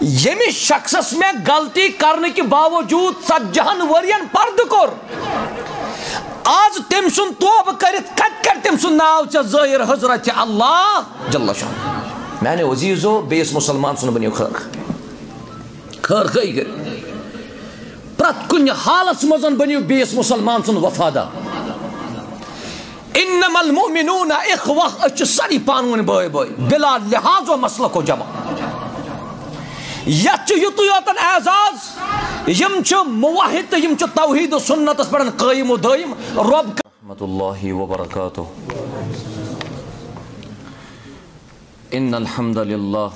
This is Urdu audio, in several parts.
یمس شخصس میں غلطی کرنے کے باوجود ژتجہن ورین پرد کور آز تم سن توب کرت کت کر تم سن ناو چا ظاہر حضرت اللہ۔ جل شان۔ میں نے عزیزو بیس مسلمان سن بنیو خیر خیر خیر کر پرت کن حالس مزن بنیو بیس مسلمان سن وفادار انما المؤمنون اخوہ، اچھ ساری پانون بھائی بھائی بلا لحاظ و مسئلہ کو جمع۔ یت یتو یوتن اعزاز، یم چھ موحد، یم چھ توحید و سنت اس پڑھن قائم و دائم، رب رحمت اللہ وبرکاتہ۔ ان الحمد للہ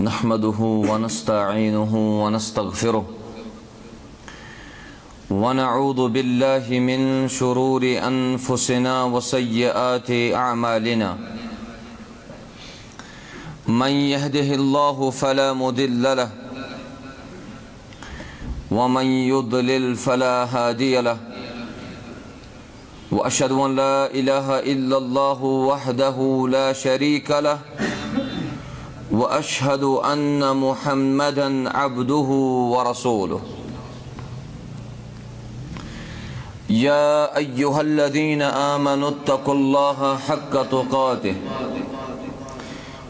نحمده ونستعینه ونستغفره ونعوذ بالله من شرور أنفسنا وسيئات أعمالنا من يهده الله فلا مضل له ومن يضلل فلا هادي له وأشهد أن لا إله إلا الله وحده لا شريك له وأشهد أن محمدا عبده ورسوله. يا أيها الذين آمنوا اتقوا الله حق تقاته.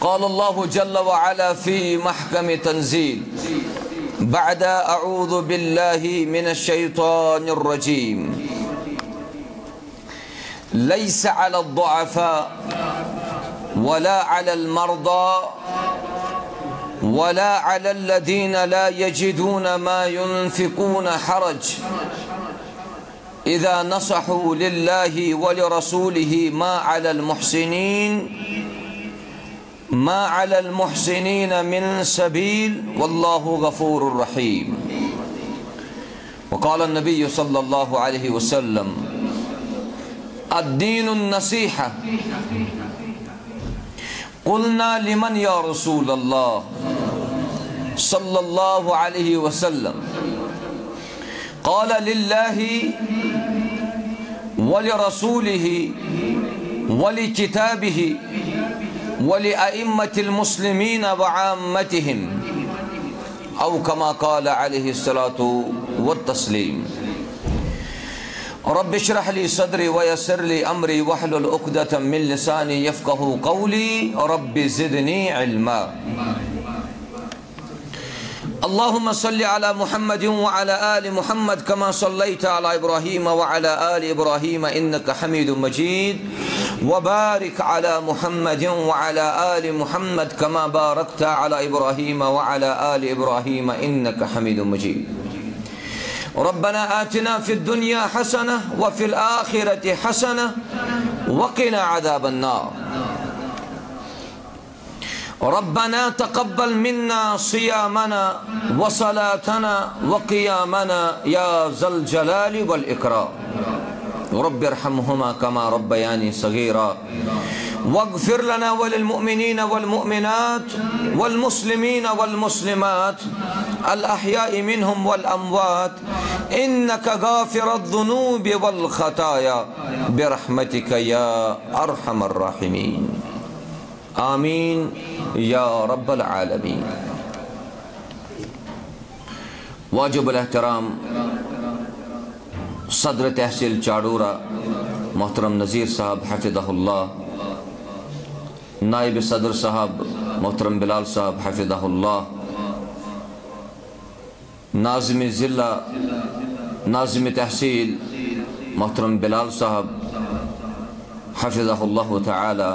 قال الله جل وعلا في محكم تنزيل بعد أعوذ بالله من الشيطان الرجيم. ليس على الضعفاء ولا على المرضى ولا على الذين لا يجدون ما ينفقون حرج. إذا نصحوا لله ولرسوله ما على المحسنين ما على المحسنين من سبيل والله غفور رحيم. وقال النبي صلى الله عليه وسلم الدين النصيحة. قلنا لمن يا رسول الله؟ صلى الله عليه وسلم. قال لله ولرسوله ولكتابه ولأئمة المسلمين وعامتهم أو كما قال عليه الصلاة والتسليم. رب اشرح لي صدري ويسر لي أمري واحلل عقدة من لساني يفقه قولي. رب زدني علما. اللهم صل على محمد وعلى آل محمد كما صليت على إبراهيم وعلى آل إبراهيم إنك حميد مجيد. وبارك على محمد وعلى آل محمد كما باركت على إبراهيم وعلى آل إبراهيم إنك حميد مجيد. ربنا آتنا في الدنيا حسنة وفي الآخرة حسنة وقنا عذاب النار. ربنا تقبل منا صيامنا وصلاتنا وقيامنا يا ذا الجلال والإكرام. رب ارحمهما كما ربياني صغيرا. واغفر لنا وللمؤمنين والمؤمنات والمسلمين والمسلمات الأحياء منهم والأموات. إنك غافر الذنوب والخطايا. برحمتك يا أرحم الراحمين. آمين يا رب العالمين. واجب الاحترام صدر تحصیل چاڑورا محترم نذیر صاحب حفظہ اللہ، نائب صدر صاحب محترم بلال صاحب حفظہ اللہ، ناظم ضلع، ناظم تحصیل محترم بلال صاحب حفظہ اللہ تعالی،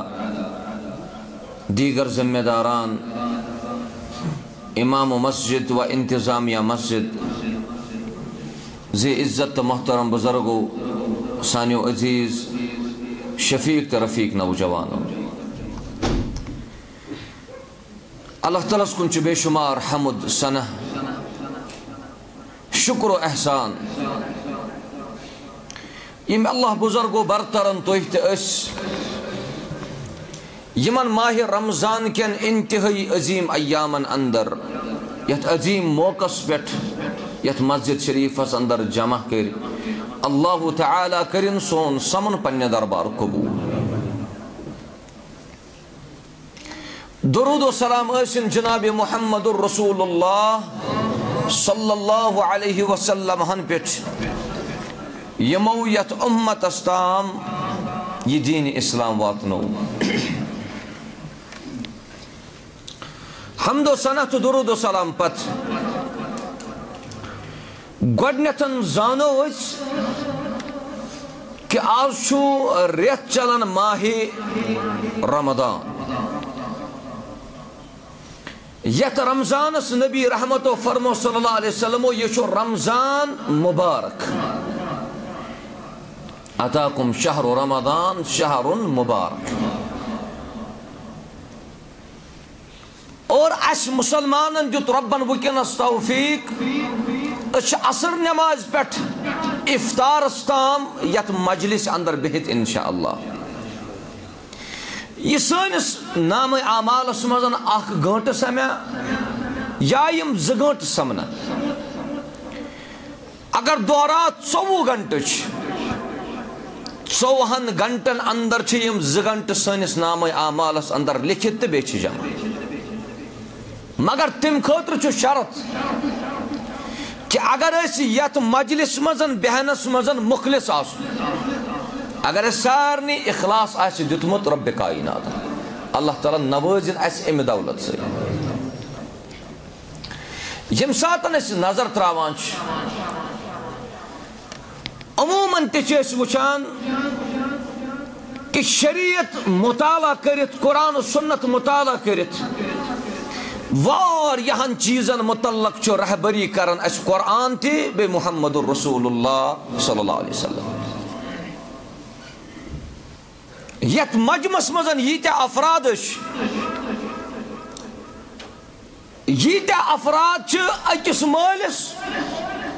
دیگر ذمہ داران امام و مسجد و انتظامیہ مسجد زی عزت محترم بزرگو، سانیو عزیز، شفیق تو رفیق نوجوانوں اللہ تعالیٰ کن بے شمار حمد، سنہ، شکر و احسان. یم اللہ بزرگو برترن اس، یمن ماہ رمضان کن انتہائی عظیم ایامن اندر، یت عظیم موقع پہ یت مسجد شریفس اندر جمع کر۔ اللہ تعالی کرن سون سمن پنہ دربار قبول۔ درود و سلام ٲسِن جناب محمد الرسول اللہ صلی اللہ علیہ وسلم ہن پٮ۪ٹھ یمو یتھ امتس تام یہ دین اسلام واتنو حمد و صنعت درود و سلام پت۔ گۄڈنٮ۪تھن زانو أسۍ کہ آز چھُ رٮ۪تھ چلان ماہِ رمضان۔ یتھ رمضانس نبی رحمت و فرمو صلی اللہ علیہ وسلم، یہ چھو رمضان مبارک۔ اتاکم شہر رمضان شہر مبارک۔ اور اس مسلمانن دیت ربن وکنس توفیق۔ اس نماز پٹھ افطار استام، یت مجلس اندر بہت انشاءاللہ۔ یہ سنس نام اعمالس مزن اخ گنٹ سمیا یا یم ز گنٹ سمنا اگر دورات ژووُہ گنٹہٕ چھِ گنٹن اندر چھِ یم زٕ گنٹہٕ سٲنِس نامے اعمالس اندر لیکھِتھ تہٕ جمع۔ مگر تمہِ خٲطرٕ شرط کہ اگر أسۍ یتھ مجلس منٛز بیہنس منٛز مُخلص آسُن۔ اگر سارنی اخلاص آسہِ دیُتمُت رۄبِ کاینات اللہ تعالیٰ نوٲزِن اَسہِ اَمہِ دولت سۭتۍ ییٚمہِ ساتہٕ أسۍ نظر ترٛاوان چھِ عموٗماً تہِ چھِ أسۍ وٕچھان کہ شریعت مطالعہ کٔرِتھ قرآن سُنت مطالعہ کٔرِتھ واریاہن چیٖزن متعلق چھُ رہبری کران اَسہِ قرآن تہِ بیٚیہِ محمد الرسوٗل اللہ صلی اللہ علیہ وسلم۔ یت مجمس مزن ییتیا افراد ییتیا افراد چھ اکس مالس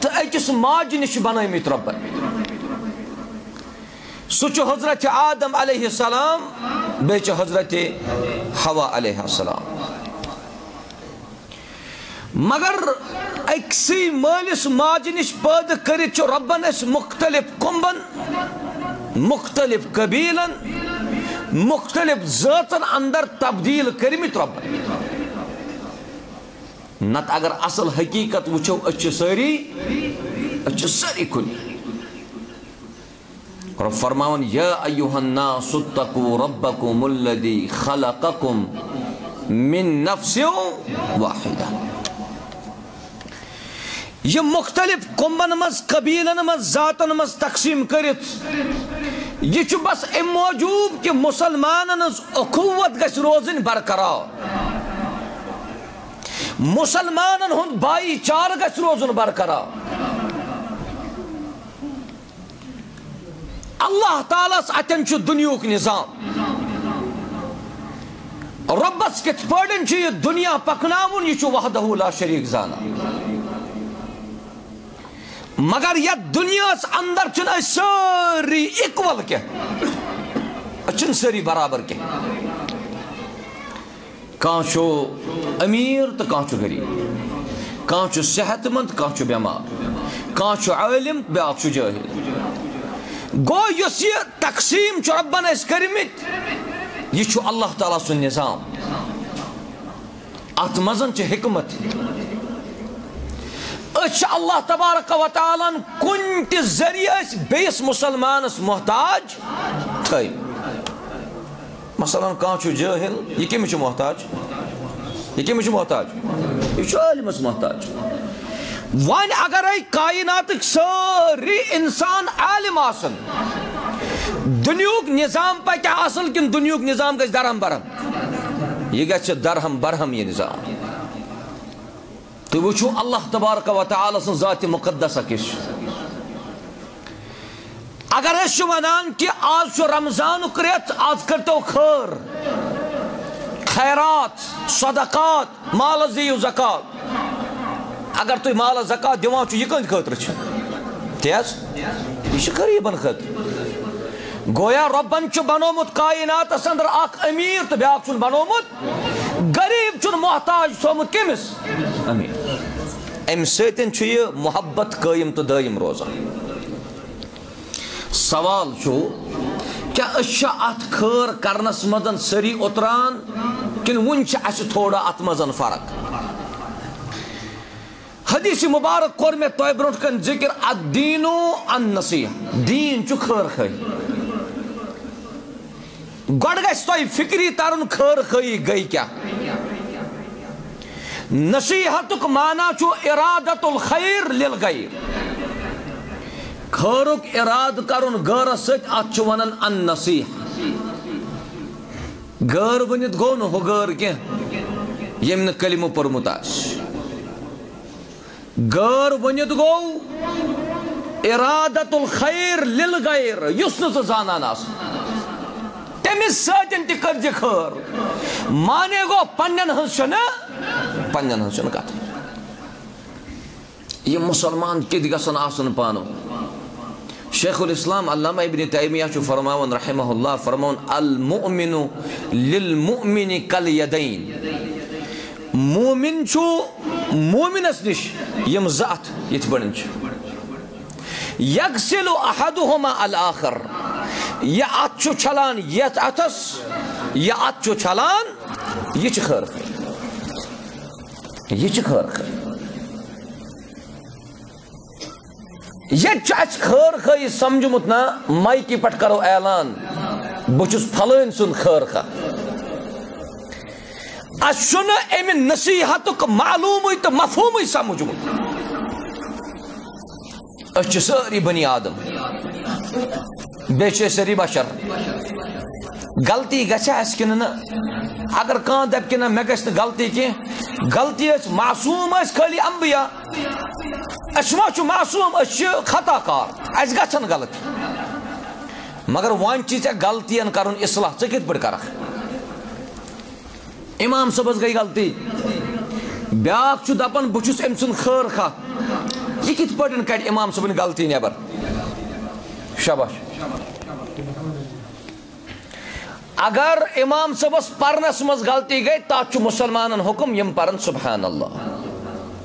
تو اکس ماج نش بنمت ربن سہ حضرت آدم علیہ السلام بیچ حضرت ہوا علیہ السلام۔ مگر اکسی مالس ماج نش پید کرت ربن اس مختلف کمبن مختلف قبیلن مختلف ذاتن اندر تبدیل کرمت رب نت اگر اصل حقیقت وچو اچھ ساری اچھ ساری کن رب فرماون یا ایوہ الناس اتقو ربکم الذی خلقکم من نفس واحدہ. یہ مختلف کمبن مز قبیلن مز ذاتن مز تقسیم کرت یہ بس ام موجود کہ مسلمان اخوت گھ روزن برقرار۔ مسلمان ہند بائی چار گھ روزن برقرار۔ اللہ تعالیٰ اتن دنیاک نظام۔ ربس کت پہ یہ دنیا پکناون، یہ وحدہ لا شریک زانا مگر یت دنیا اندر چھ ساری اکول کی اچھن سری برابر کی کان چھو امیر تو کان چھو غریب کان چھو صحت مند کان چھو بیمار کان چھو عالم بیاکھ چھو جاہل۔ گو یس یہ تقسیم چھو ربن اس کرمت یہ چھو اللہ تعالیٰ سن نظام۔ ات مزن چھ حکمت۔ اچھ اللہ تبارک و تعالیٰ کن تی ذریعہ بیس مسلمانس محتاج تھائی مثلا کان چھو جاہل؟ یہ کمی چھو محتاج؟ یہ کمی چھو محتاج؟ یہ چھو علمس محتاج۔ وان اگر ای کائنات ساری انسان عالم آسن، دنیوک نظام پہ کیا اصل کن دنیوک نظام گز درہم برہم۔ یہ گز درہم برہم یہ نظام۔ تو وچھو اللہ تبارک و تعالی سن ذات مقدسہ کش اگر اس ونان کہ آج چھو رمضان کریت آج کرتو خیر خیرات، صدقات، مال زیو زکات۔ اگر تو مال زکات دیوان چھو یہ کند خطر چھو؟ تیز؟ یہ چھو قریباً خطر۔ گویا ربن چھو بنومت کائنات اندر اخ امیر تو بیاک چھو بنومت غریب چھو محتاج سومت کمس امیر ام سیتن چھو یہ محبت قائم تو دائم روزان سوال چھو کیا اشا ات خیر کرنس مزن سری اتران؟ کن ون اس تھوڑا ات مزن فرق؟ حدیث مبارک کور میں تو برونٹ کن ذکر الدین و النصیح. دین چھ خیر خی. گۄڈ گژھِ تۄہہِ فکری ترُن خٲر خٲیی گٔے کیٛاہ نصیحتُک مانا چھُ اِرادت الخیر لِل غیر خٲرُک اِرادٕ کرُن غٲرس سۭتۍ اتھ ان نصیح۔ غٲر ؤنِتھ گوٚو نہٕ ہُہ غٲر کینٛہہ ییٚمۍ نہٕ کلمہٕ پوٚرمُت آسہِ غٲر ؤنِتھ گوٚو اِرادت الخیر لِل غیر یُس زانان آسان تٔمِس سۭتۍ تہِ کٔرزِ خٲر مانے گوٚو پننٮ۪ن ہٕنٛز چھنہٕ پننٮ۪ن ہٕنٛز چھنہٕ کتھ یہِ مُسلمان کِتھ گژھن آسُن پانہٕ شیخ الاسلام علامہ ابن تیمیہ چھُ فرماوان رحمہ اللہ فرماوان المؤمن للمؤمن کل یدین مومن چھُ مومنس نش، یم زٕ اتھ یِتھ پٲٹھۍ چھِ۔ یکسلو احدہما الاخر یہ ات چھُ چھلان یتھ اتھس یہ ات چھُ چھلان یہ چھِ خٲر یہ چھِ خٲر خٲر یہ اس خیر خی سمجھمت نا مائکی پٹ کرو اعلان بچس پھلن سن خیر خا اسن ام نصیحت معلوم تو مفہوم سمجھمت اس ساری بنی آدم بیچ سری بشر۔ غلطی گھا اس کن اگر کان دپ کہ مے گھ غلطی کی۔ غلطی معصوم خالی انبیاء۔ اس ما چھ معصوم اس خطا کار۔ اس گھن غلطی مگر ون چی ژے غلطین کرن اصلاح ژے کت پٲٹھۍ کرکھ امام صٲبس گٔے غلطی۔ بیاکھ چھُ دپان بہٕ چھُس أمۍ سُنٛد خٲر خاہ یہِ کِتھ پٲٹھۍ کڑِ امام صٲبٕنۍ غلطی نٮ۪بر شاباش۔ اگر امام صٲبس پرنس منٛز غلطی گٔے تتھ چھُ مُسلمانن حُکم یِم پرن سبحان اللہ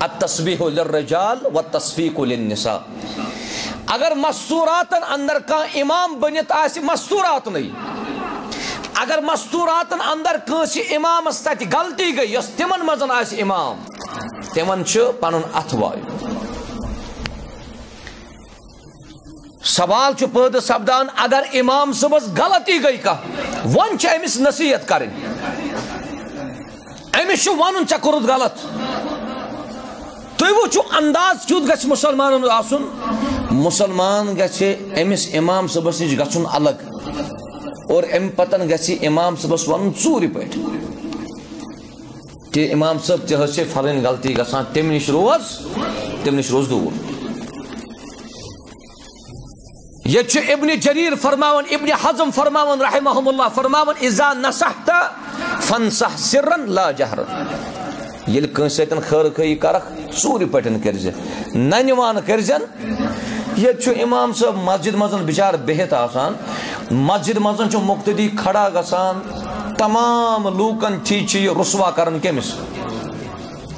التسبیح للرجال والتصفیق للنساء. اگر مستوراتن اندر کان امام بنت آسی، مستورات نہیں اگر مستوراتن اندر کنسی امامس تت غلطی گئی، یس تمن مزن آسی امام. تمن چھ؟ پنن اتھ وایو سوال چھ پٲدٕ سپدان، اگر امام صبس غلطی گئی کا ون چھ امس نصیحت کرن امس چھ ونن غلط۔ تھی وچو انداز کیت گھ مسلمان آسن۔ مسلمان گھِ امس امام صبس نش گھن الگ۔ اور ام پتن گھِ امام صبس ون ژور پہ کہ امام صاحب ٹھہ سے غلطی گھان تم نش روز تم نش روز دور۔ یہ ابن جریر فرماون، ابن حزم فرماون رحمهم اللہ فرماون، اذا نصحت فانصح سرا لا جهرا یل کنس سن خیر خی کرخ ژور پٹن کرز۔ ننوان کرزن یہ چھو امام صاحب مسجد مزن بچار بہت آسان۔ مسجد مزن چھ مقتدی کھڑا گسان تمام لوکن تھی چھ رسوا کرن کمس؟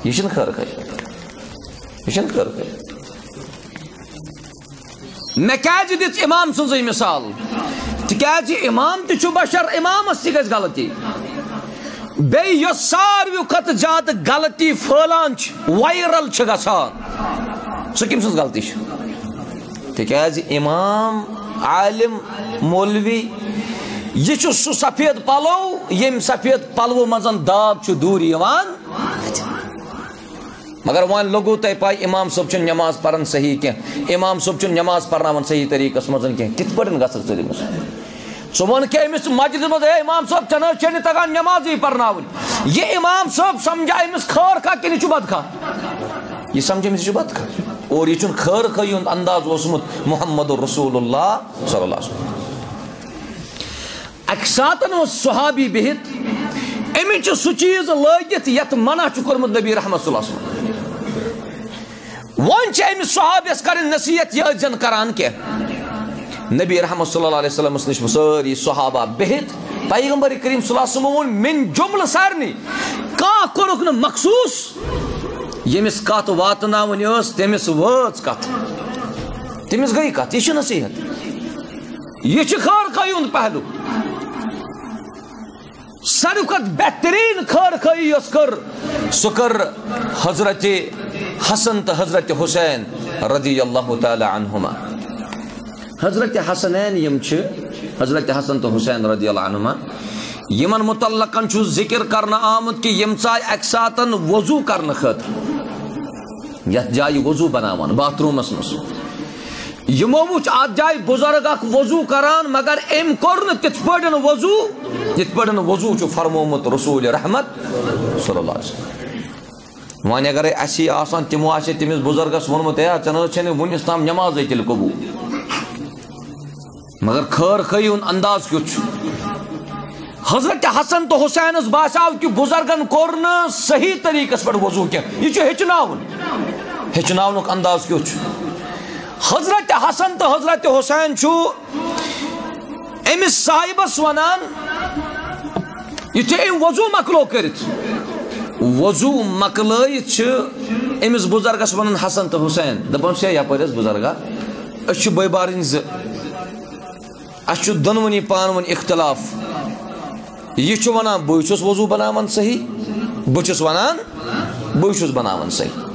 یہ چھن خیر خیر یہ چھن خیر خیر میں کیا جی دیت امام سنزی مثال تکیاز امام تی چھو بشر امام اس گز غلطی بے یو ساروی کھت زیادہ غلطی پھلان وائرل چھ گسان سہ کم سن غلطی تکیاز امام عالم مولوی یہ چھو سو سفید پلو یم سفید پلو مزن داب چھو دور یوان مگر وان لوگو تے پائی امام صاحب چن نماز پرن صحیح کی امام صاحب چن نماز پرناون صحیح طریقہ مزن کی کت پڑن گسر ژٕ سو ون کہ امس مسجد مز، اے امام صاحب چن چن تگان نماز ہی پرناون یہ امام صاحب سمجھا امس خیر کا کہ چھ بد کھا؟ یہ سمجھ امس چھ بد کھا۔ اور یہ چن خیر خی انداز اوسمت محمد رسول اللہ صلی اللہ علیہ وسلم۔ اکساتن صحابی بہت امی چھ سو چیز لگت یت منع چھ کورمت نبی رحمت صلی اللہ علیہ وسلم ون امس صحابس کر نصیحت یہ زن کران کی نبی رحمت صلی اللہ علیہ وسلم نش ساری صحابہ بہت پیغمبر کریم صلی اللہ علیہ وسلم وون من جمل سارنی کان کورک ن مخصوص یمس کت واتناون اس تمس وٲژ کت تمس گئی کت یہ نصیحت یہ خیر خی ہند پہلو ساروی کھت بہترین خیر خی اس کر۔ سہ کر حضرت حسن تو حضرت حسین رضی اللہ تعالی عنہما۔ حضرت حسنین یم چھ، حضرت حسن تو حسین رضی اللہ عنہما۔ یمن متعلقن چھو ذکر کرنا آمد کہ یم چائے اکساتن وضو کرنا خطر یت جائی وضو بناوان، باتھ روم اسمس یمو وچ آت جائی بزرگ اک وضو کران، مگر ام کرن تت پڑن وضو؟ تت پڑن وضو چھو فرمومت رسول رحمت صلی اللہ علیہ وسلم۔ وان اگر اسی آسان تمو آسے تمس بزرگس ونمت ہے چنہ چھنے ونس تام نماز تیل قبول۔ مگر خیر خی ان انداز کیت حضرت حسن تو حسین اس باساو کہ بزرگن کورن صحیح طریقہ پر وضو کیا۔ یہ چھو ہچناون۔ ہچناون انداز کیت حضرت حسن تو حضرت حسین چھو۔ امس صاحبس ونان یہ چھو وضو مکلو کرت۔ وضو مکلائت امس بزرگس ون حسن تو حسین۔ دپان سے یپر بزرگا۔ اس بے بارن ز اس دونونی پان ون اختلاف یہ ونان بہس وضو بناون صحیح۔ بہس ونان بہس بناون صحیح۔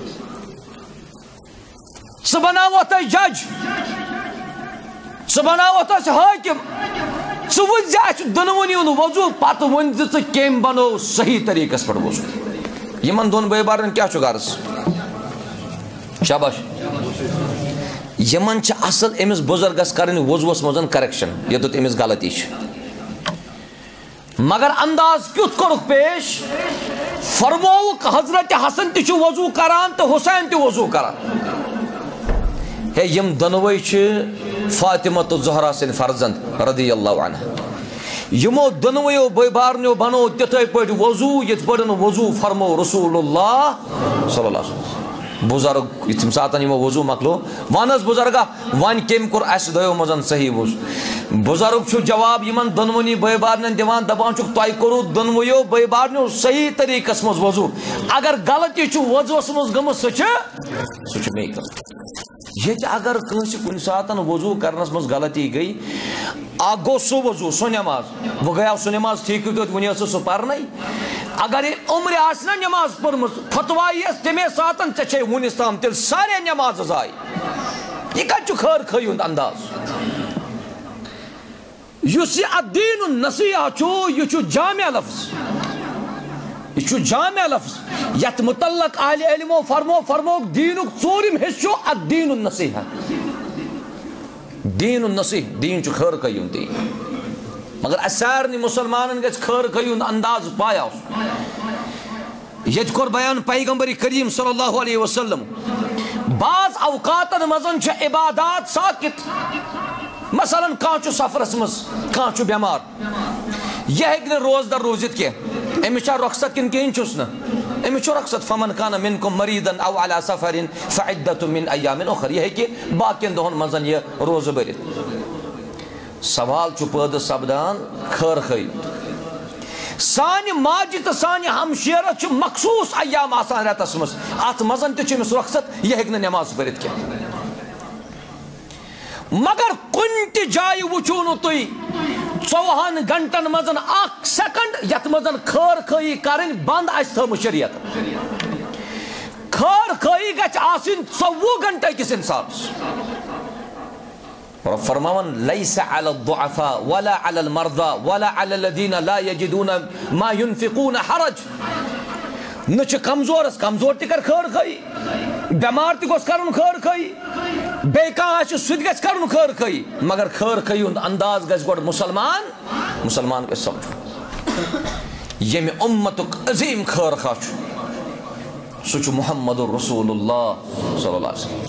سہ بناو تہ جج سہ بناو تہ حاکم ثہ ون دونونی وضو پتہ ون کم بنو صحیح طریقہ پہ وضو یمن دون بے بارن کیا چھو غرض شاباش یمن چھ اصل امس بزرگس کرن وضوس مزن کریکشن یتت امس غلطی چھ مگر انداز کیت کرک پیش فرموک حضرت حسن تہ وضو کران تو حسین تہ وضو کران ہے یم دنوئی چھ فاطمہ تو زہرا سن فرزند رضی اللہ عنہ یمو دنویو بے بارنیو بنو تتھے پٹ وضو یت پڑن وضو فرمو رسول اللہ صلی اللہ علیہ وسلم بزرگ تم ساتن یمو وضو مکلو وانس بزرگا وان کیم کور اس دیو مزن صحیح وضو بزرگ چھو جواب یمن دنونی بے بارنن دیوان دپان چھو تۄہہِ کوٚروٕ دۄنوٕیو بے بارنیو صحیح طریقس منٛز وضو اگر غلطی چھُ وضوس منٛز گٔمٕژ سۄ چھِ سۄ یہ اگر کنس کن سات وضو کرنس مز غلطی گئی آ گو سہ وضو، سہ نماز۔ وہ گیا سہ نماز ٹھیک ون سہ پرن اگر یہ عمر آنا نماز پرم فتوائی تمے سات ے ونس تام تیل سارے نماز زائے یہ کت خیر خی ہند انداز؟ اس الدین النصیحہ یہ جامع لفظ۔ یہ جامع لفظ۔ یت متعلق اہل علمو فرمو فرمو، دینک ژورم حصہ الدین النصیحہ دین النصیح، دین چھ خیر کیون دین مگر اسارنی مسلمانن گژھِ خیر کیون انداز پایا یت کور بیان پیغمبر کریم صلی اللہ علیہ وسلم. بعض اوقاتن مزن چھ عبادات ساکت. مثلا کانچو سفرس مز کانچو بیمار. یہ ہیکہ روز در روزت کی امس اچھا رخصت کن کہین چھس نا امس رخصت فمن کان منکم مریدن او علی سفر فعدت من ایام اخر۔ یہ ہے کہ باقین دہن منزن یہ روز برت سوال چھ پید سپدان خیر خی۔ سانہ ماجہ تو سانہ ہمشیرہ چھ مخصوص ایام آسان رتس مز ات مزن تہ امس رخصت یہ ہیکہ نماز پرت کی مگر کن تہ جائے وچو نو ژوہن گنٹن مزن اخ سیکنڈ یت مزن خیر خی کرن، بند آس تھم شریعت خیر خی گھ آسن ژوہ گنٹہ کس انسانس رب فرماون ليس على الضعفاء ولا على المرضى ولا على الذين لا يجدون ما ينفقون حرج۔ نچ کمزورس کمزور تہ کر خیر خی بیمار تہ گوس کرن خیر خی بے کانٛہہ آسہِ سُہ تہِ گژھِ کَرُن خٲر خٲیی مگر خٲر خٲیی ہُنٛد انداز گژھِ گۄڈٕ مُسلمان مُسلمان گژھِ سمجھُن۔ ییٚمہِ اُمتُک عظیٖم خٲر خواہ چھُ، سُہ چھُ محمد رسول اللہ صلی اللہ علیہ وسلم۔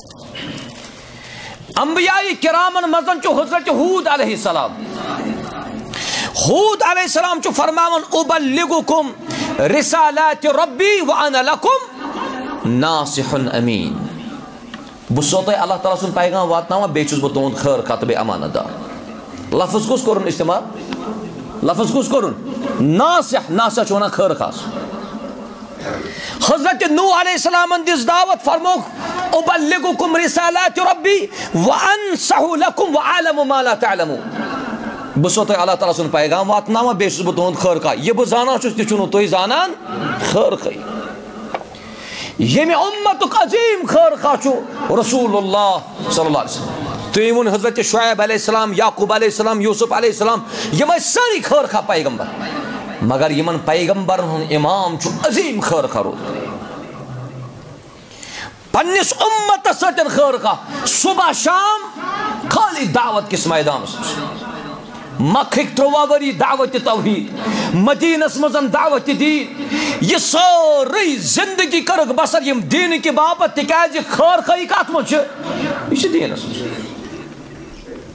انبیاء کرامن منٛز چھُ حضرت ہوٗد علیہ السلام۔ ہوٗد علیہ السلام چھُ فرماوان اُبلِگُکُم رسالات ربی وانا لکم ناصح امین. بہ سو تہ اللہ تعالیٰ سن پیغام واتنا بیس بہ تہد خیر خط بے امانت دار لفظ کس کورن استعمال لفظ کس کورن ناصح ناصح ونان خیر خاص حضرت نو علیہ السلام دس دعوت فرموک ابلغکم رسالات ربی وانصح لکم وعالم ما لا تعلمون بہ سو تہ اللہ تعالیٰ سن پیغام واتنا بیس بہ تہد خیر خاص یہ بہ زانا چھس تہ چھنو تُہۍ زانان خیر خاص یمی امتک عظیم خیر خواہ رسول اللہ صلی اللہ علیہ وسلم تو ون حضرت شعیب علیہ السلام یعقوب علیہ السلام یوسف علیہ السلام یم ساری خیر خواہ پیغمبر مگر یمن پیغمبر ہن امام چھو عظیم خیر خواہ رو پنس امت سٹن خیر خواہ صبح شام خالی دعوت کس میدان مکھک تروا وری دعوت توحید، مدینس مزن دعوت دین یہ سوری زندگی کرک بسر، یم دین کی باپت تکیاز خیر خی کات مچ یہ دینس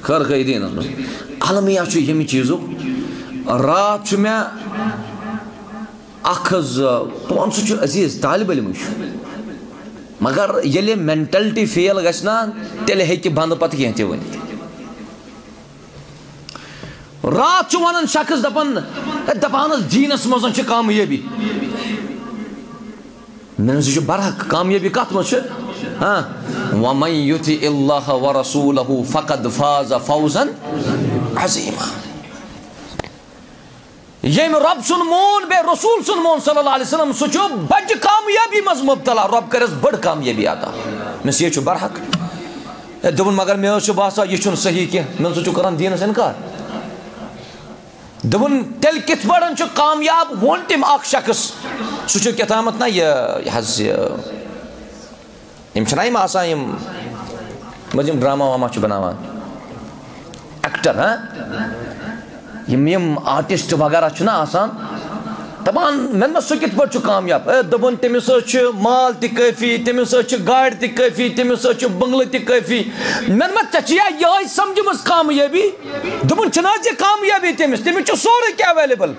خیر خی دینس مز علمیہ چھ یم چیزو؟ رات چھ میں اخز پون سہ عزیز طالب علم مگر ییٚلہِ مینٹلٹی فیل گژھِ نا تیٚلہِ ہیٚکہِ بنٛدٕ پتہٕ کینٛہہ تہِ ؤنِتھ رات ونان شخص دپان دپان دینس مز کامیابی؟ مےٚ نہ برحق کامیابی کت مز ہاں؟ ومن یُتھ اللہ ورسوٗلہ فقد فاز فوزن عظیٖما۔ ییٚمہِ رۄب سُنٛد مون بیٚیہِ رسوٗل سُنٛد مون صلی اللہ علیہ وسلم سُہ چھُ بجہِ کامیٲبی منٛز مُبتلا رۄب کٔرِس بٔڑ کامیٲبی عطا مےٚ یہِ چھُ برحق۔ دوٚپُن مگر مےٚ حظ چھُ باسان یہِ صحیح کینٛہہ مےٚ ژٕ چھُکھ کران دیٖنس اِنکار۔ دپن تیل کت پڑھن کامیاب وون تم اخ شخص سہ کتامت نا یہ حض یم یم آسان یم یم ڈرامہ واما بناوان. ایکٹر ہاں؟ یم یم آرٹسٹ وغیرہ چھنا آسان. دپان مےٚ نہ سُہ کِتھ پٲٹھۍ چھُ کامیاب دوٚپُن تٔمِس حظ چھُ مال تہِ کٲفی تٔمِس حظ چھِ گاڑِ تہِ کٲفی تٔمِس حظ چھُ بٔنٛگلہٕ تہِ کٲفی مےٚ دوٚپمَس ژےٚ چھِ یا یِہوٚے سَمجھمٕژ کامیٲبی دوٚپُن چھِنہٕ حظ یہِ جی کامیٲبی تٔمِس تٔمِس چھُ سورُے کینٛہہ ایویلیبٕل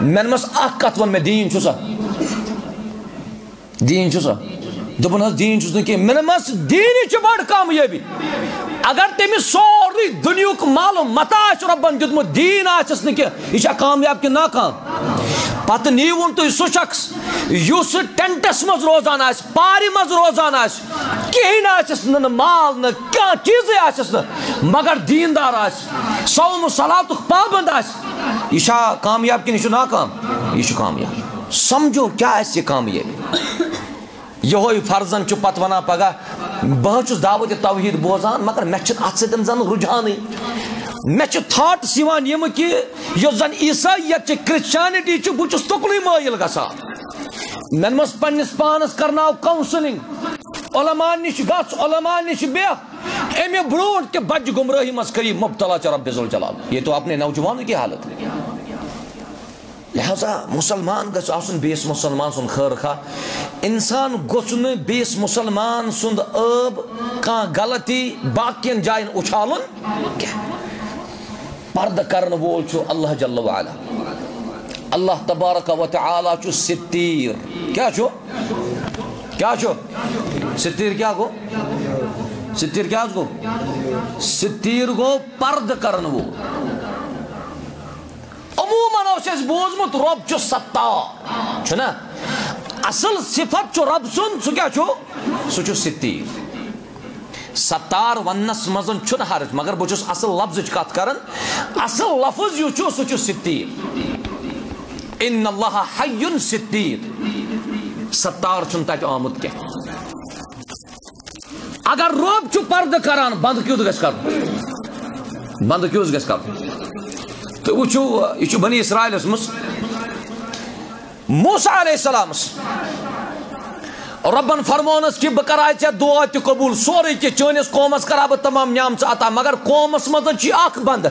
مےٚ دوٚپمَس اَکھ کَتھ ووٚن مےٚ دیٖن چھُ سا۔ دیٖن چھُ سا۔ دوٚپُن حظ دیٖن چھُس نہٕ کینٛہہ مےٚ نمَس دیٖنٕے چھُ بٔڑ کامیٲبی اگر تٔمِس سورُے دُنیہُک مالہٕ متا آسہِ رۄبَن دیُتمُت دیٖن آسٮ۪س نہٕ کینٛہہ یہِ چھا کامیاب کِنہٕ ناکام پتہٕ نیٖوُن تُہۍ سُہ شخص یُس ٹٮ۪نٹَس منٛز روزان آسہِ پارِ منٛز روزان آسہِ کِہیٖنۍ آسٮ۪س نہٕ مال نہٕ کانٛہہ چیٖزٕے آسٮ۪س نہٕ مگر دیٖندار آسہِ سومہٕ صلاتُک پابنٛد آسہِ یہِ چھا کامیاب کِنہٕ یہِ چھُ ناکام یہِ چھُ کامیاب سمجھو کیٛاہ آسہِ یہِ کامیٲبی یِہوٚے فرضن چھُ پتہٕ وَنان پگاہ، بہٕ حظ چھُس دعوتِ توحیٖد بوزان، مگر مےٚ چھِنہٕ اَتھ سۭتۍ زَن رُجحانٕے۔ مےٚ چھِ تھاٹٕس یِوان یِم کہِ یۄس زَن عیٖسایت چھِ کرٛسچانٹی چھِ، بہٕ چھُس تُکنُے مٲیِل گژھان۔ مےٚ منٛز پنٛنِس پانَس کَرناو کاوسٕلِنٛگ علما نِش گژھ علما نِش بیٚہہ۔ اَمہِ برونٛٹھ تہِ بَجہِ گُمرٲہی منٛز کٔرِو مُبتلا چہِ رۄبہِ الجلال۔ یہ تو اپنے نوجوانوں کی حالت لہذا مُسلمان گژھِ آسُن بیٚیِس مُسلمان سُنٛد خٲر خواہ۔ اِنسان گوٚژھ نہٕ بیٚیِس مُسلمان سُنٛد ٲب کانٛہہ غلطی باقین جایَن اُچھالُن کینٛہہ کرن وول اللہ جل وعلا۔ اللہ تبارک و تعالیٰ چھُ ستیٖر۔ کیٛاہ چھُ؟ کیا چھو ستیر کیا گو؟ ستیر کیا گو؟ ستیر گو پرد کرن وہ عموماً اس بوزمت رب چھ ستا۔ چھنا اصل صفت چھ رب سن، سو کیا چھو؟ سو چھو ستیر ستار ونس مزن چھن حرج، مگر بچس اصل لفظ کت کرن۔ اصل لفظ یو چھو، سو چھو ستیر ان اللہ حیون ستیر ستار چھن تک آمد کیا اگر روب چھو پرد کران، بند کیوں گس کر؟ بند کیوں گس کر؟ تو وہ یہ بنی اسرائیل اس مس موسیٰ علیہ السلام اس ربن فرمونس کہ بہ کرائے ژے دعا تہ قبول سورے کہ چٲنِس قومس کرا بہ تمام نعمت عطا، مگر قومس منٛز چھ اکھ بند۔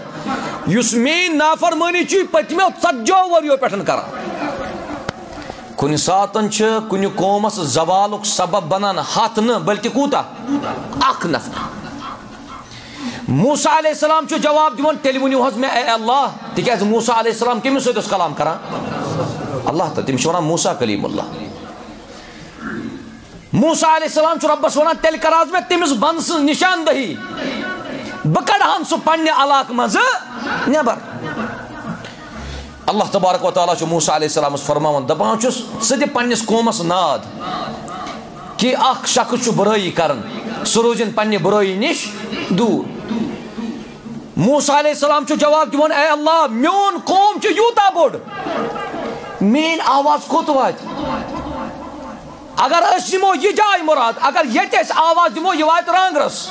یُس میٲنۍ نافرمٲنی چھُ پٔتمیو ژتجیو ؤرِیو پٮ۪ٹھ کران کُنہِ ساتن چھِ کُنہِ قومس زوالُک سبب بنان ہتھ نہٕ، بلکہِ کوٗتاہ اکھ نفر موسا علیہ السلام چھُ جواب دِوان تیٚلہِ ؤنِو حظ مےٚ اے اللہ تِکیازِ موسا علیہ السلام کٔمِس سۭتۍ اوس کلام کران اللہ تہٕ تٔمِس چھِ وَنان موسا کلیٖم اللہ۔ موسا علیہ السلام چھُ رۄبس ونان تیٚلہِ کر حظ مےٚ تٔمِس بنٛد سٕنٛز نِشاندہی بہٕ کڑہان سُہ پننہِ علاقہٕ منٛزٕ نٮ۪بر اللہ تبارک و تعالیٰ چھُ موسا علیہ السلامس فرماوان دپان چھُس ژٕ دِ پننِس قومس ناد۔ کہِ اکھ شخص چھُ بُرٲیی کران سُہ روزِن پننہِ بُرٲیی نِش دوٗر۔ موسا علیہ السلام چھُ جواب دِوان اے اللہ، میون قوم چھُ یوٗتاہ بوٚڑ میٲنۍ آواز کوٚت واتہِ اگر اس نمو یہ جائے مراد، اگر یہ اس آواز دمو یہ وات رانگرس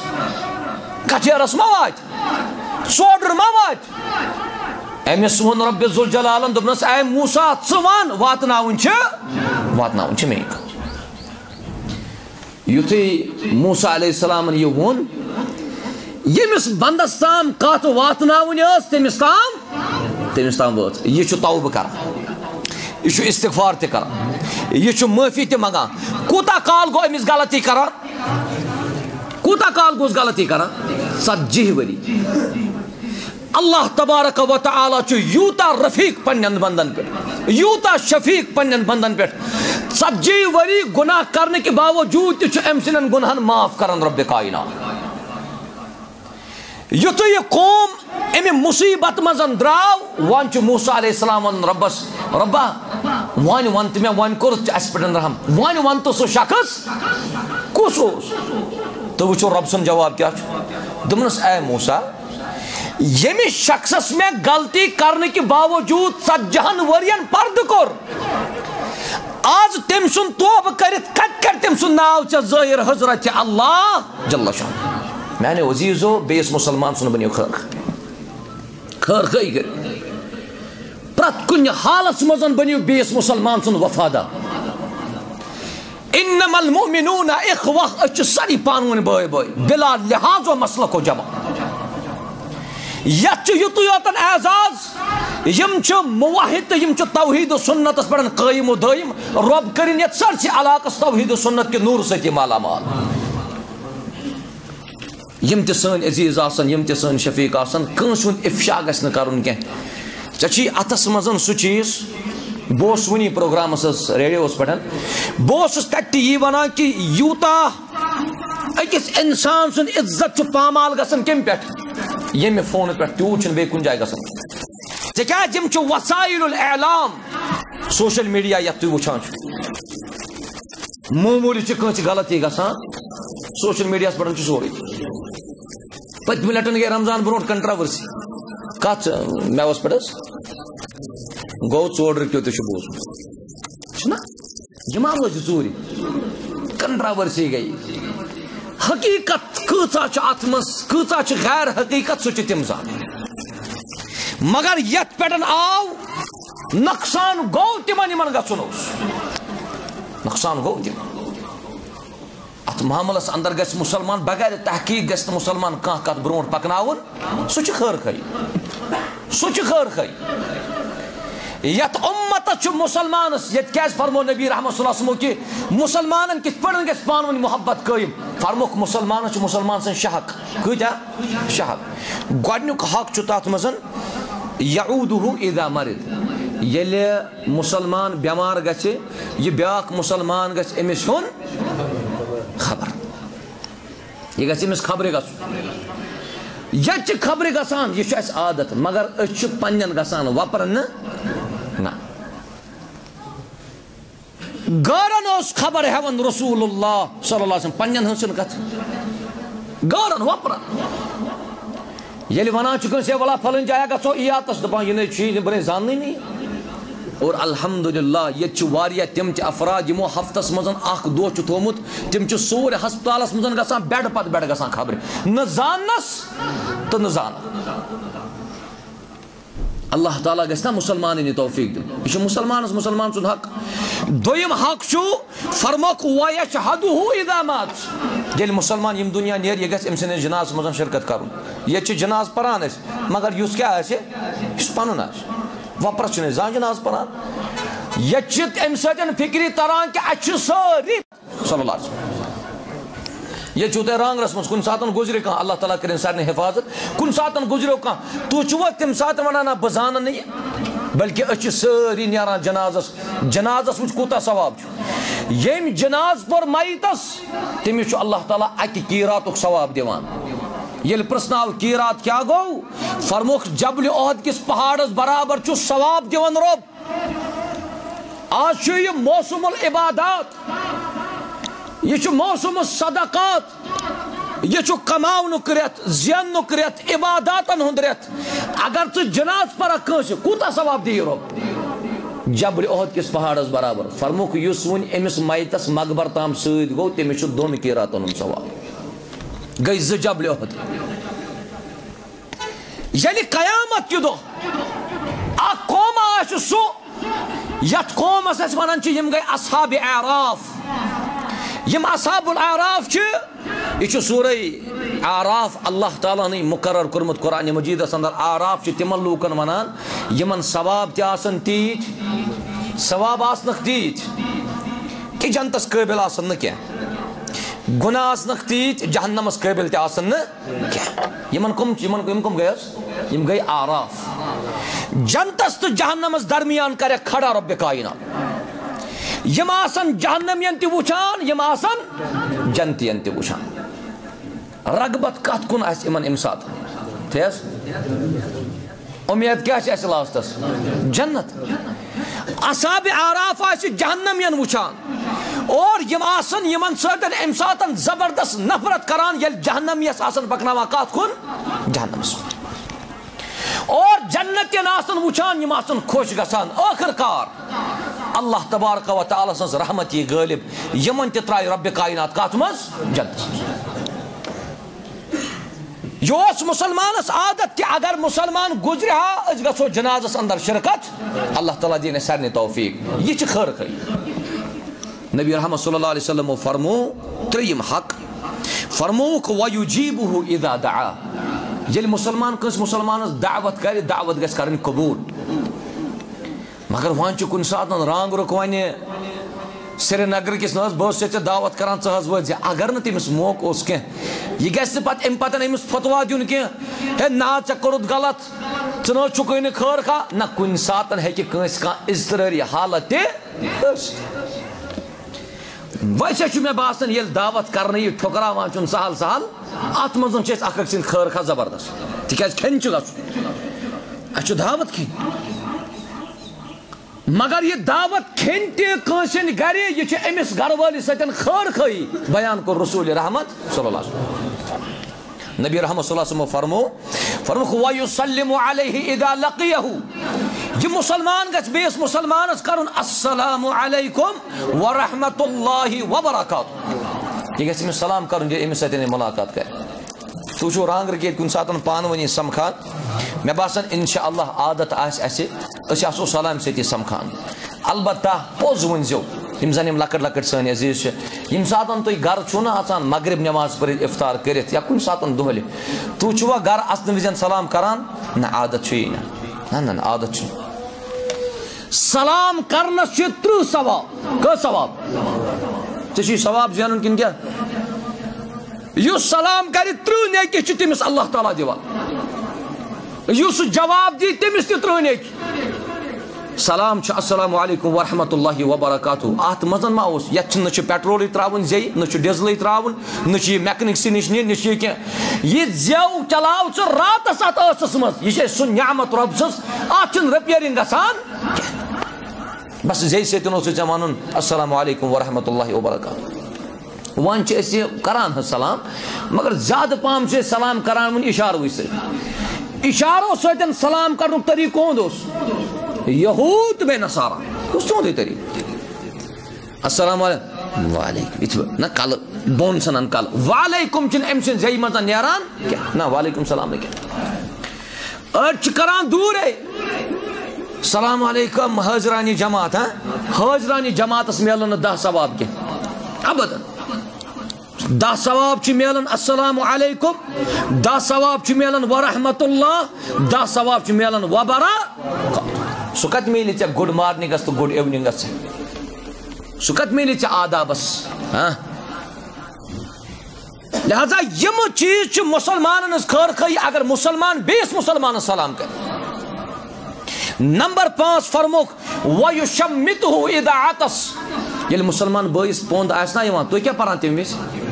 کچھیرس ما وات سوڈر ما وات امس ون رب ذوالجلالن دبنس اے موسیٰ ژوان واتناون چھ واتناون چھ میک یتھے موسیٰ علیہ السلام یہ ون یمس بندس تام کت واتناون اس تمس تام تمس تام وات یہ چھ توبہ یہ استغفار تہ کر یہ معافی تہ منگان کال گو امس غلطی کران کوتا کال گوس غلطی کران ژتجی وری اللہ تبارک و تعالی یوتا رفیق پنن بندن پہ یوتا شفیق پنن بندن پہ ژتجی وری گناہ کرنے کے باوجود تہ ام سن گناہن معاف کران رب کائنات یتھ یہ قوم امہ مصیبت مزن دراو ون موسا علیہ السلام ون ربس، ربا ون ون تو ون کور اس پہ رحم ون ون تو سو شخص کس تو وچو رب سن جواب کیا دمنس اے موسا یمس شخصس میں غلطی کرنے کے باوجود ژتجہن ورین پرد کور آز تم سن توبہ کرت کت کر تم سن ناو ژے ظاہر حضرت اللہ جل شان۔ میانے عزیزو بیس مسلمان سن بنیو خیر خیر خی کر پرت کن حالس مزن بنیو بیس مسلمان سن وفادار انما المؤمنون اخوہ اچھ ساری پانون بھائی بھائی بلا لحاظ و مسئلہ کو جمع یت یتو یوتن اعزاز یم چھ موحد یم چھ توحید و سنت اس پڑھن قائم و دائم رب کرن یت سر سرسی علاقہ توحید و سنت کے نور سے کی مالا مال یم تہ سن عزیز آسن، یم تہ سن شفیق آسن کنس ہند افشا گھس نہ کی ژے اتس مزن سہ چیز بہس ونی پروگرامس ریڈیوس پہ بہس تتہ یہ ونان کہ یوتا اکس انسان سن عزت پامال گژھان کم پہ یمہ فون پہ تیوت بی کن جائے گژھان۔ تکیاز وسائل الاعلام؟ سوشل میڈیا یتھ تھی وچان معمولی کھانس غلطی گژھان، سوشل میڈیا پہ سوری پتم لٹن گئی رمضان برو کنٹراورسی کت میوس پہ گو ٹور رکیو تہ بوز یہ ما روز ژوری کنٹراورسی گئی حقیقت کۭژاہ چھِ اتھ منٛز غیر حقیقت سُہ چھِ تِم زانان مگر یتھ پٮ۪ٹھ آو نۄقصان گوٚو تِمن یِمن گژھُن اوس نۄقصان ات معاملس اندر گھس مسلمان بغیر تحقیق گھس مسلمان کان کت برو پکناون۔ سہ خیر خی سہ خیر خی یت امت مسلمانس یت کیاز فرمو نبی رحمت اللہ وسلم کہ مسلمان کت پہ گھس پان محبت قائم فرموک مسلمان مسلمان سن شحق کتیا شحق گۄڈنیُک حق چھُ تتھ منٛز، یعودہ اذا مرد ییٚلہِ مسلمان بٮ۪مار گژھِ، یہِ بیٛاکھ مسلمان گژھِ أمِس ہیوٚن خبر۔ یہ گژھِ أمِس خبرِ گژھُن۔ ییٚتہِ چھِ خبرِ گژھان، یہِ چھُ اَسہِ عادت، مگر أسۍ چھِ پنٛنٮ۪ن گژھان وۄپرَن نہٕ۔ نہ گارن اوس خبر ہٮ۪وان رسوٗل اللہ صلی اللہ وسلم، پنٛنٮ۪ن ہٕنٛز چھِنہٕ کَتھ۔ گارن وۄپرَن ییٚلہِ وَنان چھُ کٲنٛسہِ ہے وَلا پھلٲنۍ جایہ گژھو عیاتَس دَپان، یہِ نَے چھُے نہٕ اور الحمدللہ ییٚتہِ چھِ واریاہ تِم تہِ افراد یِمو ہفتس منٛز اکھ دۄہ چھُ تھومُت، تِم چھِ سورُے ہسپتالس منٛز گژھان بیڈ پتہٕ بیڈ گژھان خبرِ۔ نہ زاننس تہٕ نہ زانن اللہ تعالیٰ گژھِ نا مُسلمانن یہِ توفیٖق دیُن یہِ چھُ مُسلمانس، مُسلمان سُنٛد حق۔ دوٚیِم حق چھُ فرموک وایہ چھِ حدٕ ہُہ اِدامات ییٚلہِ مُسلمان ییٚمہِ دُنیا نیرِ، یہِ گژھِ أمۍ سٕنٛدِس جنازس منٛز شرکت کرُن۔ ییٚتہِ چھِ جناز پران أسۍ مگر یُس کیٛاہ آسہِ یُس پنُن آسہِ وۄپرس چھِنہٕ أسۍ جناز پران ییٚتہِ چھِ اَمہِ سۭتۍ فِکرِ تران کہِ اَسہِ چھِ سٲری صلی اللہ علیہ ییٚتہِ چھُو تۄہہِ رانٛگرَس منٛز کُنہِ ساتہٕ گُزرِ کانٛہہ اللہ تعالیٰ کٔرِنۍ سارنٕے حِفاظت۔ کُنہِ ساتہٕ گُزریو کانٛہہ تُہۍ چھُوا تَمہِ ساتہٕ وَنان نہ بہٕ زانہٕ نہٕ یہِ بٔلکہِ أسۍ نیران جنازس۔ جنازس وٕچھ کوٗتاہ ثواب چھُ ییٚمۍ جناز پوٚر میتس تٔمِس چھُ اللہ تعالیٰ اَکہِ قیٖراتُک ثواب دِوان ییٚلہِ پرٛژھناو قیٖرات کیٛاہ گوٚو فرموکھ جبلہِ عہد کِس پہاڑس برابر چھُ ثواب دِوان رۄب آز چھُ یہِ موسم العبادات، یہ چھُ موسم صدقات یہ چھُ کماونُک رٮ۪تھ زیننُک رٮ۪تھ عباداتن ہُنٛد رٮ۪تھ اگر ژٕ جناز پرکھ کٲنٛسہِ کوٗتاہ ثواب دِیہِ رۄب جبلہِ عہد کِس پہاڑس برابر. فرموکھ یُس وۄنۍ أمِس میتس مقبر تام سۭتۍ گوٚو تٔمِس چھُ دۄن قیٖراتن ہُنٛد ثواب. گٔے زٕ جبلہِ عہد ییٚلہِ قیامت کہِ دۄہ اکھ قوم آسہِ سُہ یتھ قومس أسۍ ونان چھِ یِم گٔے اصحابِ اعراف۔ یم اصحاب العراف چھِ یہ چھُ سورے عراف اللہ تعالیٰ نے ہنٕے مُقرر کوٚرمُت قرآنِ مجیٖدس انٛدر عراف چھِ تِمن لوٗکن ونان یِمن ثواب تہِ آسان تیٖتۍ ثواب آسنکھ تیٖتۍ کہِ جنتس قٲبِل آسن نہٕ کینٛہہ گُناہ آسنکھ تیٖتۍ جہنمس قٲبِل تہِ آسن نہٕ؟ کینٛہہ یِمن کٕم یِمن یِم کٕم گٔے حظ یِم گٔے عراف جنتس تہٕ جہنمس درمیان کرٮ۪کھ کھڑا رۄبہِ کاینات یم آسن جہنمین تہِ وٕچھان یم آسن جنتین تہِ وٕچھان رغبت کتھ کُن آسہِ یِمن امہِ ساتہٕ تی حظ اُمید کیٛاہ چھِ اَسہِ جنت. اصابِ عراف آسہِ جہنمین وٕچھان۔ اور یِم آسن یِمن سۭتۍ امہِ ساتہٕ زبردست نفرت کران ییٚلہِ جہنمیس آسن پکناوان کتھ کُن؟ جہنمس کُن اور جنتین آسن وٕچھان، یِم آسن خۄش گژھان ٲخٕر کار، اللہ تبارک و تعالیٰ سٕنٛز رحمت یی غٲلب یِمن تہِ ترٛایہِ رۄبہِ کاینات کتھ منٛز جنتس یہِ اوس مُسلمانس عادت کہِ اگر مُسلمان گُزرِ ہا أسۍ گژھو جنازس انٛدر شرکت، اللہ تعالیٰ دِیِن اَسہِ سارنٕے توفیٖق۔ یہِ نبی رحمت صلی اللہ علیہ وسلمو فرمو ترٛیٚیِم حق۔ فرمووُکھ ویوٗجیٖبہُ اِدا دعا۔ ییٚلہِ مُسلمان کٲنٛسہِ مُسلمانس دعوت کرِ دعوت گژھِ کرٕنۍ قبوٗل۔ مگر وۄنۍ چھُ کُنہِ ساتہٕ رانٛگرُک وۄنۍ سرینگرٕ کِس نہ حظ بہٕ اوسُس ژےٚ دعوت کران ژٕ حظ وٲتۍ زِ۔ اگر نہٕ تٔمِس موقعہٕ اوس کینٛہہ، یہِ گژھِ نہٕ پتہٕ اَمہِ پتہٕ أمِس فتوا دیُن کینٛہہ۔ ہے نہ حظ ژےٚ کوٚرُتھ غلط۔ ژٕ نہ حظ چھُکھٕے نہٕ خا، نہ کُنہِ ساتہٕ ہیٚکہِ کٲنٛسہِ کانٛہہ اِضطرٲری حالت تہِ ویسے چھُ مےٚ باسان، ییٚلہِ دعوت کرنہٕ یہِ ٹھُکراوان چھُنہٕ سہل سہل، اتھ منٛز چھِ أسۍ اکھ أکۍ زبردست۔ تِکیٛازِ کھٮ۪ن چھُ گژھُن۔ دعوت کھٮ۪نۍ مگر یہ دعوت کھین تہِ کٲنٛسہِ ہٕنٛدِ گرِ یہِ چھِ أمِس گرٕ وٲلِس سۭتۍ بیان کوٚر رسوٗل رحمت صلی اللہ علیہ وسلم۔ نبی رحمت صلی اللہ علیہ وسلم فرمو فرموکھ وَیُسَلِّمُ عَلَيْهِ اِذا لَقِيَهُ یہِ مُسلمان گژھِ بیٚیِس مُسلمانس کرُن، السلام علیکُم ورحمۃ اللہ وبرکاتہ۔ یہِ گژھِ أمِس سلام کرُن ییٚلہِ أمِس سۭتۍ مُلاقات کرِ تُہۍ چھُو رانٛگرٕ کہِ کُنہِ ساتہٕ پانہٕ ؤنی سمکھان۔ مےٚ باسان اِنشاء اللہ عادت آسہِ اَسہِ أسۍ آسو سلام سۭتی سمکھان۔ البتہ پوٚز ؤنۍزیو یِم زَن یِم لۄکٕٹۍ لۄکٕٹۍ سٲنۍ عزیٖز چھِ ییٚمہِ ساتہٕ تُہۍ گرٕ چھُو نہ اژان مغرب نٮ۪ماز پٔرِتھ اِفطار کٔرِتھ یا کُنہِ ساتہٕ دۄہلہِ تُہۍ چھُوا گرٕ اَژنہٕ وِزِ سلام کران، نہ عادت چھُ یی نہ نہ نہ، عادت چھُ سلام کرنس چھِ تٕرٛہ ثواب کٔژ ثواب ژےٚ چھُے ثواب زینُن کِنہٕ کیٛاہ یُس سلام کرِ تٕرٛہ نیکہِ چھِ تٔمِس اللہ تعالیٰ دِوان۔ یُس سُہ جواب دی تٔمِس تہِ تٕرٛہ نیکہِ سلام چھُ السلام علیکم ورحمۃ اللہ وبرکاتہ۔ ات مزن ما اس یت نہ پیٹرول تراون زی نہ ڈیزل تراون، نہ یہ میکنک نش نی نہ یہ یہ زیو چلاو ژٕ راتس ات ٲسس منٛز۔ یہِ یہ سُہ نعمت رۄب سٕنٛز۔ اتھ چھُنہٕ رٔپیرِنگ گژھان۔ بس زی سۭتۍ اوس ژےٚ وَنُن۔ السلام علیکم ورحمۃ اللہ وبرکاتہ۔ ون کران سلام، مگر زیادٕ پہم سلام کران وۄنۍ اِشاروٕے سۭتۍ اِشارو سۭتۍ سلام کرنُک طریٖقہٕ کوٚند اوس یہود بے نصارا اس تو دے السلام علیکم۔ وعلیکم نہ کل بون سنن کل۔ وعلیکم چن ام سن زئی مزا نیران نہ، وعلیکم السلام کیا؟ اچ کران دور ہے۔ السلام علیکم، حاضرانی جماعت ہاں؟ حاضرانی جماعت اس میلن دہ ثواب کے ابدا۔ دہ ثواب چھ میلن السلام علیکم دہ ثواب چھ میلن ورحمت اللہ دہ ثواب چھ میلن وبرا سہ کت میلے ٹھیک گڈ مارننگس تو گڈ ایوننگس سہ کت میلے ٹھیک آدابس ہاں؟ لہذا یم چیز مسلمان خیر خی اگر مسلمان بیس مسلمان سلام کر نمبر پانچ فرموک ویشمت اذا عطس یل مسلمان بٲیِس پوٚنٛد آسہِ نا یِوان تُہۍ کیٛاہ پران تمہِ وِزِ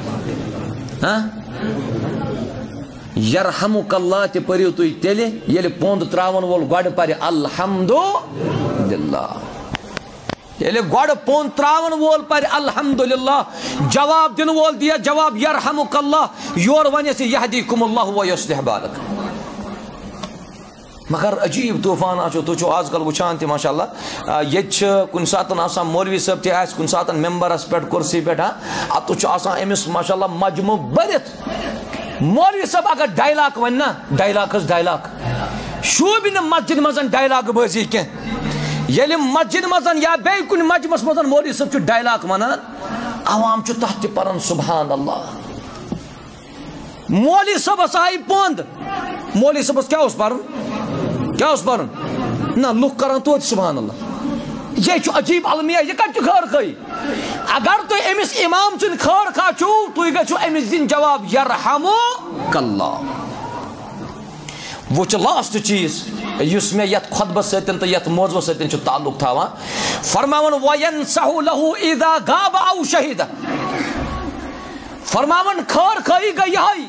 یرحمک اللہ تہ پریو تُہۍ تیٚلہِ ییٚلہِ پوند تراون وول گوڑ پرِ الحمدللہ للہ گوڑ پوند تراون ترٛاوَن وول پرِ الحمدُ جواب دن وول دیا جواب یرحمک اللہ یورٕ وَنٮ۪س یہدیکُم اللہ و یُصلح بالک مگر عجیب طوفان آچھو تو چھو آز کل وچھان تھی ماشاءاللہ۔ یہ چھ کن ساتن آسان مولوی صاحب تھی آئیس، کن ساتن ممبرس پیٹ کرسی پیٹھا ہاں۔ اب تو چھو آسان امس ماشاءاللہ، مجموع برت مولوی صاحب اگر ڈائلاگ ون نا، ڈائلاگ اس ڈائلاگ؟ شوبی مسجد مزن ڈائلاگ بازی کی یلی مسجد مزن یا بے کن مجمس مزن مولوی صاحب چھو ڈائلاگ ونان عوام چھو تحت پرن سبحان اللہ مولوی صاحب آئی پوند۔ مولوی صاحب کیا اس پرن کیا اس پرن نہ لوک کران تو سبحان اللہ یہ چھو عجیب علمیہ یہ کچھ خیر خی اگر تو امس امام سن خیر خا چھو تو یہ چھو امس دن جواب یرحمو کاللہ وہ چھ لاسٹ چیز یس میں یت خطبہ سیتن تو یت موضوع سیتن چھو تعلق تھا فرماون وینسہو لہو اذا غاب او شہید فرماون خیر خی گئی یہائی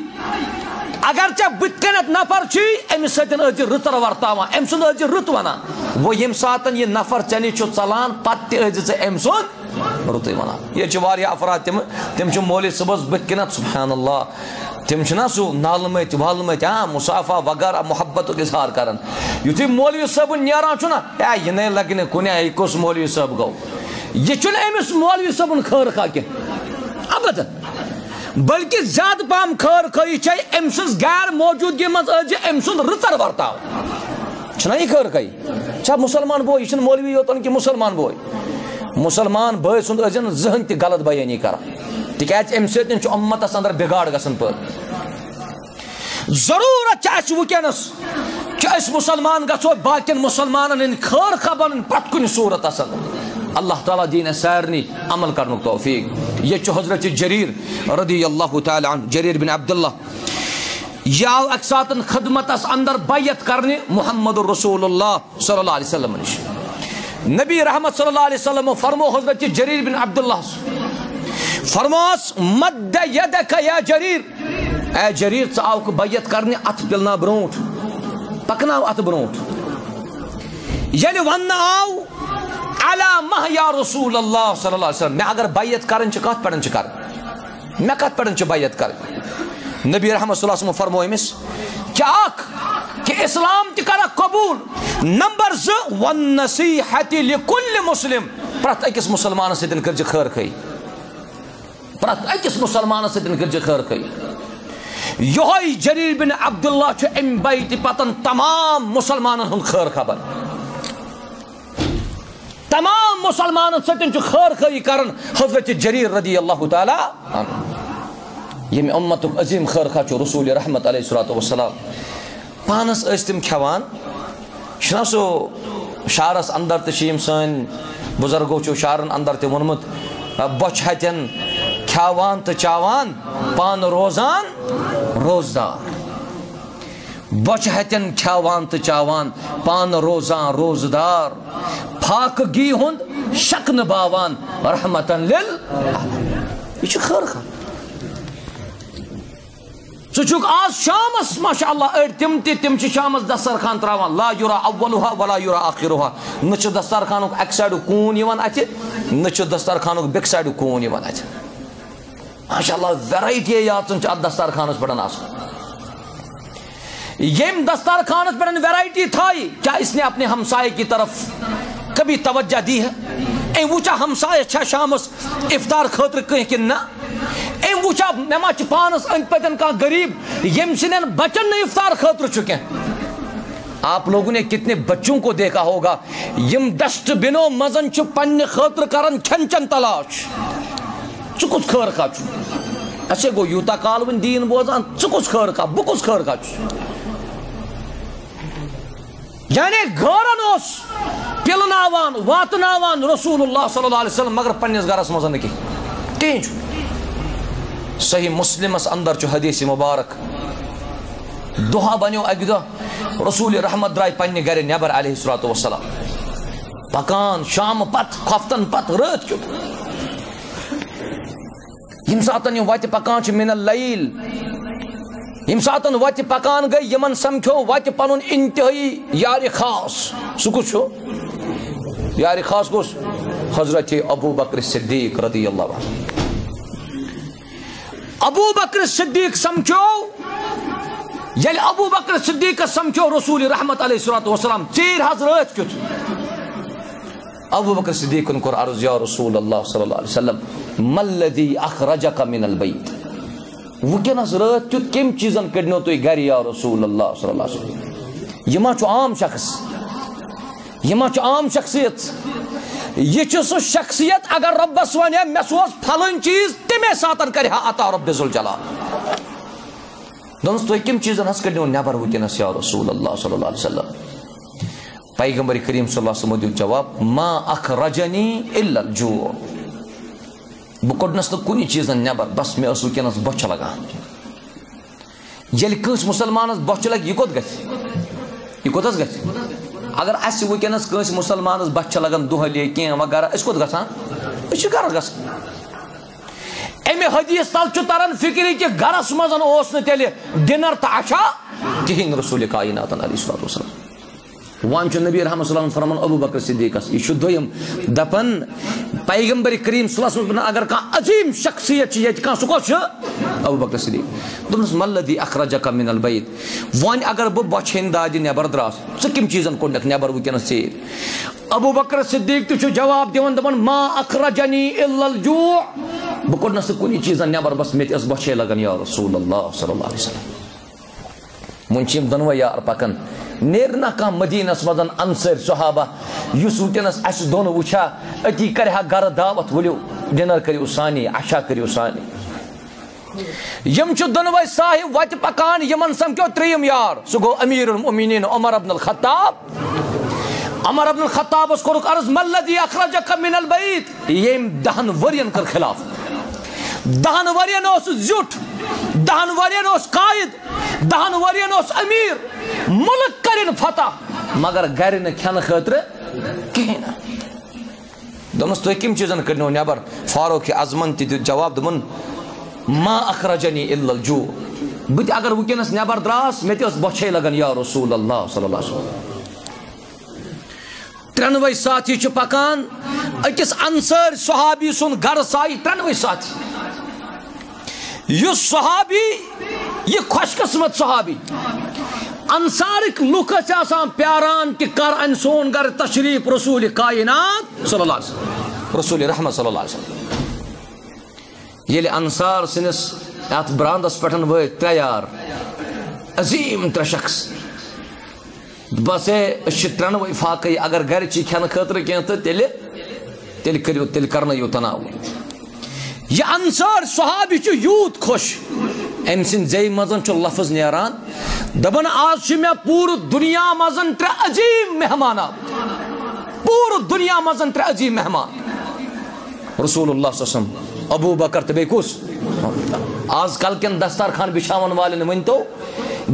اگر ٹھیک بت کنت نفر چی؟ امس ستن اجی رتر ورتاوان ام سن اجی رت ونان وہ یم ساتن یہ نفر چنی چھ ژلان پتہ تہ اجی ژ ام سن رتے ونان یہ چھ واریاہ افراد تم تم چھ مولوی صبحس بت کنت سبحان اللہ تم چھنا سو نالمت والمت ہاں مسافہ وغیرہ محبت اظہار کران یتھے مولوی صاحب نیران چھنا اے، یہ نہیں لگنے کنے ای کس مولوی صاحب گو. یہ چھن امس مولوی صاحب خیر خا کہ ابدا بلکہ زیادہ پہم خیر خی چاہے ام سز غیر موجودگی مز ام سن رتر ورتاو چھنا یہ خیر خی چھا مسلمان بوے یہ مولوی یوتن کہ مسلمان بوے مسلمان بھائی سن ازن زہن تہ غلط بیانی کران تکیاز ام سۭتۍ چھُ اُمتس اندر بگاڑ گژھان پٲدٕ ضروٗرت چھِ اَسہِ وٕنکٮ۪نس کہ أسۍ مسلمان گژھو باقین مسلمانن ہٕنٛدۍ خٲر خبرن پرٛٮ۪تھ کُنہِ صوٗرتس اندر۔ اللہ تعالیٰ دین سارنی عمل کرنک توفیق۔ یہ چھو حضرت جریر رضی اللہ تعالی عنہ، جریر بن عبداللہ۔ یہ آو اک ساتن خدمتس اندر بیعت کرنے محمد رسول اللہ صلی اللہ علیہ وسلم نش۔ نبی رحمت صلی اللہ علیہ وسلم فرمو حضرت جریر بن عبداللہ۔ فرموس مد یدک یا جریر۔ اے جریر ژ آوک بیعت کرنے ات پلنا برونٹ پکناو ات برونٹ ییٚلہِ یعنی وننہٕ آو علا مہ یا رسول اللہ صلی اللہ علیہ وسلم. میں اگر بیعت کرن چھ کت پڑن چھ کر. میں کت پڑن چھ بیعت کر. نبی رحمت صلی اللہ علیہ وسلم فرمو امس کیا اک کہ اسلام تہ کر قبول. نمبر ز ون نصیحت لکل مسلم. پرت اکس مسلمان سدن کر خیر خی پرت اکس مسلمان سدن کر خیر خی یہ جریر بن عبداللہ چھ ام بیت پتن تمام مسلمانن ہند خیر خبر. تمام مسلمان ستن چھ خیر خی کرن، حضرت جریر رضی اللہ تعالی یم امت عظیم خیر خا چھ رسول رحمت علیہ الصلوۃ والسلام۔ پانس اس تم کھوان۔ چھنا سو شارس اندر تشیم سن بزرگو چھ شارن اندر تہ ونمت۔ بچ ہتن کھاوان تو چاوان، پان روزان، روزدار۔ بچ ہتن کھاوان تو چاوان، پان روزان، روزدار۔ پھاک گی ہند شک باوان رحمتن لل یہ خیر خان۔ ژٕ آز شامس ماشاء اللہ أڑۍ تِم تہِ، تِم چھِ شامس دسترخان تراوان، لا یورا اولها ولا یورا آخرها نہ چھُ دسترخانُک اکہِ سایڈُک کوٗن یِوان اَتھِ، نہ چھُ دسترخانُک بیٚکہِ سایڈُک کوٗن یِوان اَتھِ۔ ماشاء اللہ ویرایٹی یاژن چھِ اَتھ دسترخانس پٮ۪ٹھ آسان یم دسترخانس پٮ۪ٹھ ویرایٹی تھائی کیا اس نے اپنے ہمسائے کی طرف کبھی توجہ دی ہے؟ اے وچا ہمسائے چھا شامس افطار خاطر کہیں کہ نہ۔ ام وچا مے ما پانس ان پتن کا غریب، یم سنن بچن نے افطار خاطر چکے۔ آپ لوگوں نے کتنے بچوں کو دیکھا ہوگا۔ یم ڈسٹ بنو مزن چھ پنہ خاطر کرن کھن چن تلاش۔ ژٕ کُس خٲر کا چھُ اچھا گو یوٗتاہ کال وۄنۍ دیٖن بوزان ژٕ کُس خٲر کا بہٕ کُس کا چھُس یعنی گھرن اوس پِلناوان، واتناوان رسول اللہ صلی اللہ علیہ وسلم مگر پننس گھرس منٛز نہٕ کینٛہہ صحیح مسلمس اندر چھ حدیث مبارک۔ دہا بنیو اکہ دہ رسول رحمت درائے پنہ گھر نبر علیہ الصلوۃ والسلام پکان، شام پت کھفتن پت، رات کیت یم ساتن وت پکان چھ من اللیل۔ یم ساتن وت پکان گئی، یمن سمکھو وت پنن انتہائی یار خاص۔ سہ کس یار خاص کس حضرت ابو بکر صدیق رضی اللہ عنہ۔ ابو بکر صدیق سمکھو یل یعنی ابو بکر صدیق سمکھو رسول رحمت علیہ الصلوۃ والسلام۔ چیر حضرت کیت ابو بکر صدیق کور عرض یا رسول اللہ صلی اللہ علیہ وسلم ملذی اخرجک من البیت وکنس رات کیت کم چیزن کڑنو تو گھر یا رسول اللہ صلی اللہ علیہ وسلم. یہ ما چھ عام شخص. یہ ما چھ عام شخصیت. یہ چو سو شخصیت اگر ربس ونیا مے سوز پھلن چیز تمے ساتن کرِ ہا عطا رب ذوالجلال. دوست تُہۍ کم چیزن حظ کٔڑنو نٮ۪بر وٕنکیٚنس یا رسول اللہ صلی اللہ علیہ وسلم. پیغمبر کریم صلی اللہ علیہ وسلم دیُت جواب، ما اخرجنی الا الجوع. بہٕ کوٚڑنس نہٕ کُنہِ چیٖزن نٮ۪بر بس مےٚ ٲس وٕنکیٚنس بۄچھِ لگان ییٚلہِ کٲنٛسہِ مُسلمانس بۄچھِ لگہِ یہِ کوٚت گژھِ یہِ کوٚت حظ گژھِ اگر اس ونکس کنس مسلمانس بچ لگان دہلی کی وغیرہ اس کت گھان اس گھر گھان امہ حدیث تل تران فکر کہ گھرس مز تیل ڈنر تو عشا کہین رسول کائنات علیہ الصلوۃ والسلام وان چھ نبی رحمۃ اللہ فرمان، ابو بکر صدیقس یہ دویم، دپن، پیغمبر کریم صلی اللہ علیہ وسلم اگر کان عظیم شخصیت یہ کان سکو چھ؟ ابو بکر صدیق۔ دمس ملذی اخرجک من البیت؟ وان اگر بہ بچھن داد نبر دراس ژ کم چیزن کونک نبر وکنس ژیر ابو بکر صدیق تہ جواب دیون، دپن، ما اخرجنی الا الجوع۔ بہ کونس کونی چیزن نبر بس مت اس بچھے لگن یا رسول اللہ صلی اللہ علیہ وسلم۔ منچم دنو یار پکن۔ نیرنا کان مدینس مدن انصر صحابہ، یس ونکس اس دون وچھا، اتی کرہا گھر دعوت ولو ڈنر کریو سانی، عشاء کریو سانی۔ یم چھ دنوے صاحب وت پکان، یمن سمکھو تریم یار۔ سو گو امیر المؤمنین عمر ابن الخطاب۔ عمر ابن الخطاب اس کو عرض ملذی اخرجک من البیت یم دہن ورین کر خلاف۔ دہن ورین اس زیٹ دہن ورین اس قائد دہن ورین اس امیر، ملک کرن فتح۔ مگر گھر نہ کھن خاطر کہین۔ دومس تو کم چیزن کرنو نبر فاروق اعظمن تہ جواب دمن، ما اخرجنی الا الجوع۔ بت اگر وکنس نبر دراس مے تس بچے لگن، یا رسول اللہ صلی اللہ علیہ وسلم۔ ترنوے ساتھی چھ پکان اکس انصار صحابی سن گھر سائی ترنوے ساتھی۔ یس صحابی، یہ خوش قسمت صحابی۔ انصارک لوک آسان پیاران کہ کر ان سون گر تشریف رسول کائنات صلی اللہ علیہ وسلم، رسول رحمت صلی اللہ علیہ وسلم۔ یل انصار سنس ات براندس پٹن و تیار، عظیم تر شخص۔ بس اش ترنوے فاقی اگر گھر چی کھن خاطر کی تو تیل تیل کریو، تیل کرنا یو تناول یہ انصار صحابی چھ یوت خوش ام سن زی مزن چھ لفظ نیران دبن آج چھ میں پور دنیا مزن تر عظیم مہمان پور دنیا مزن تر عظیم مہمان رسول اللہ صلی اللہ علیہ وسلم ابو بکر تبے کس آج کل کن دستار خان بچھاون والن ون تو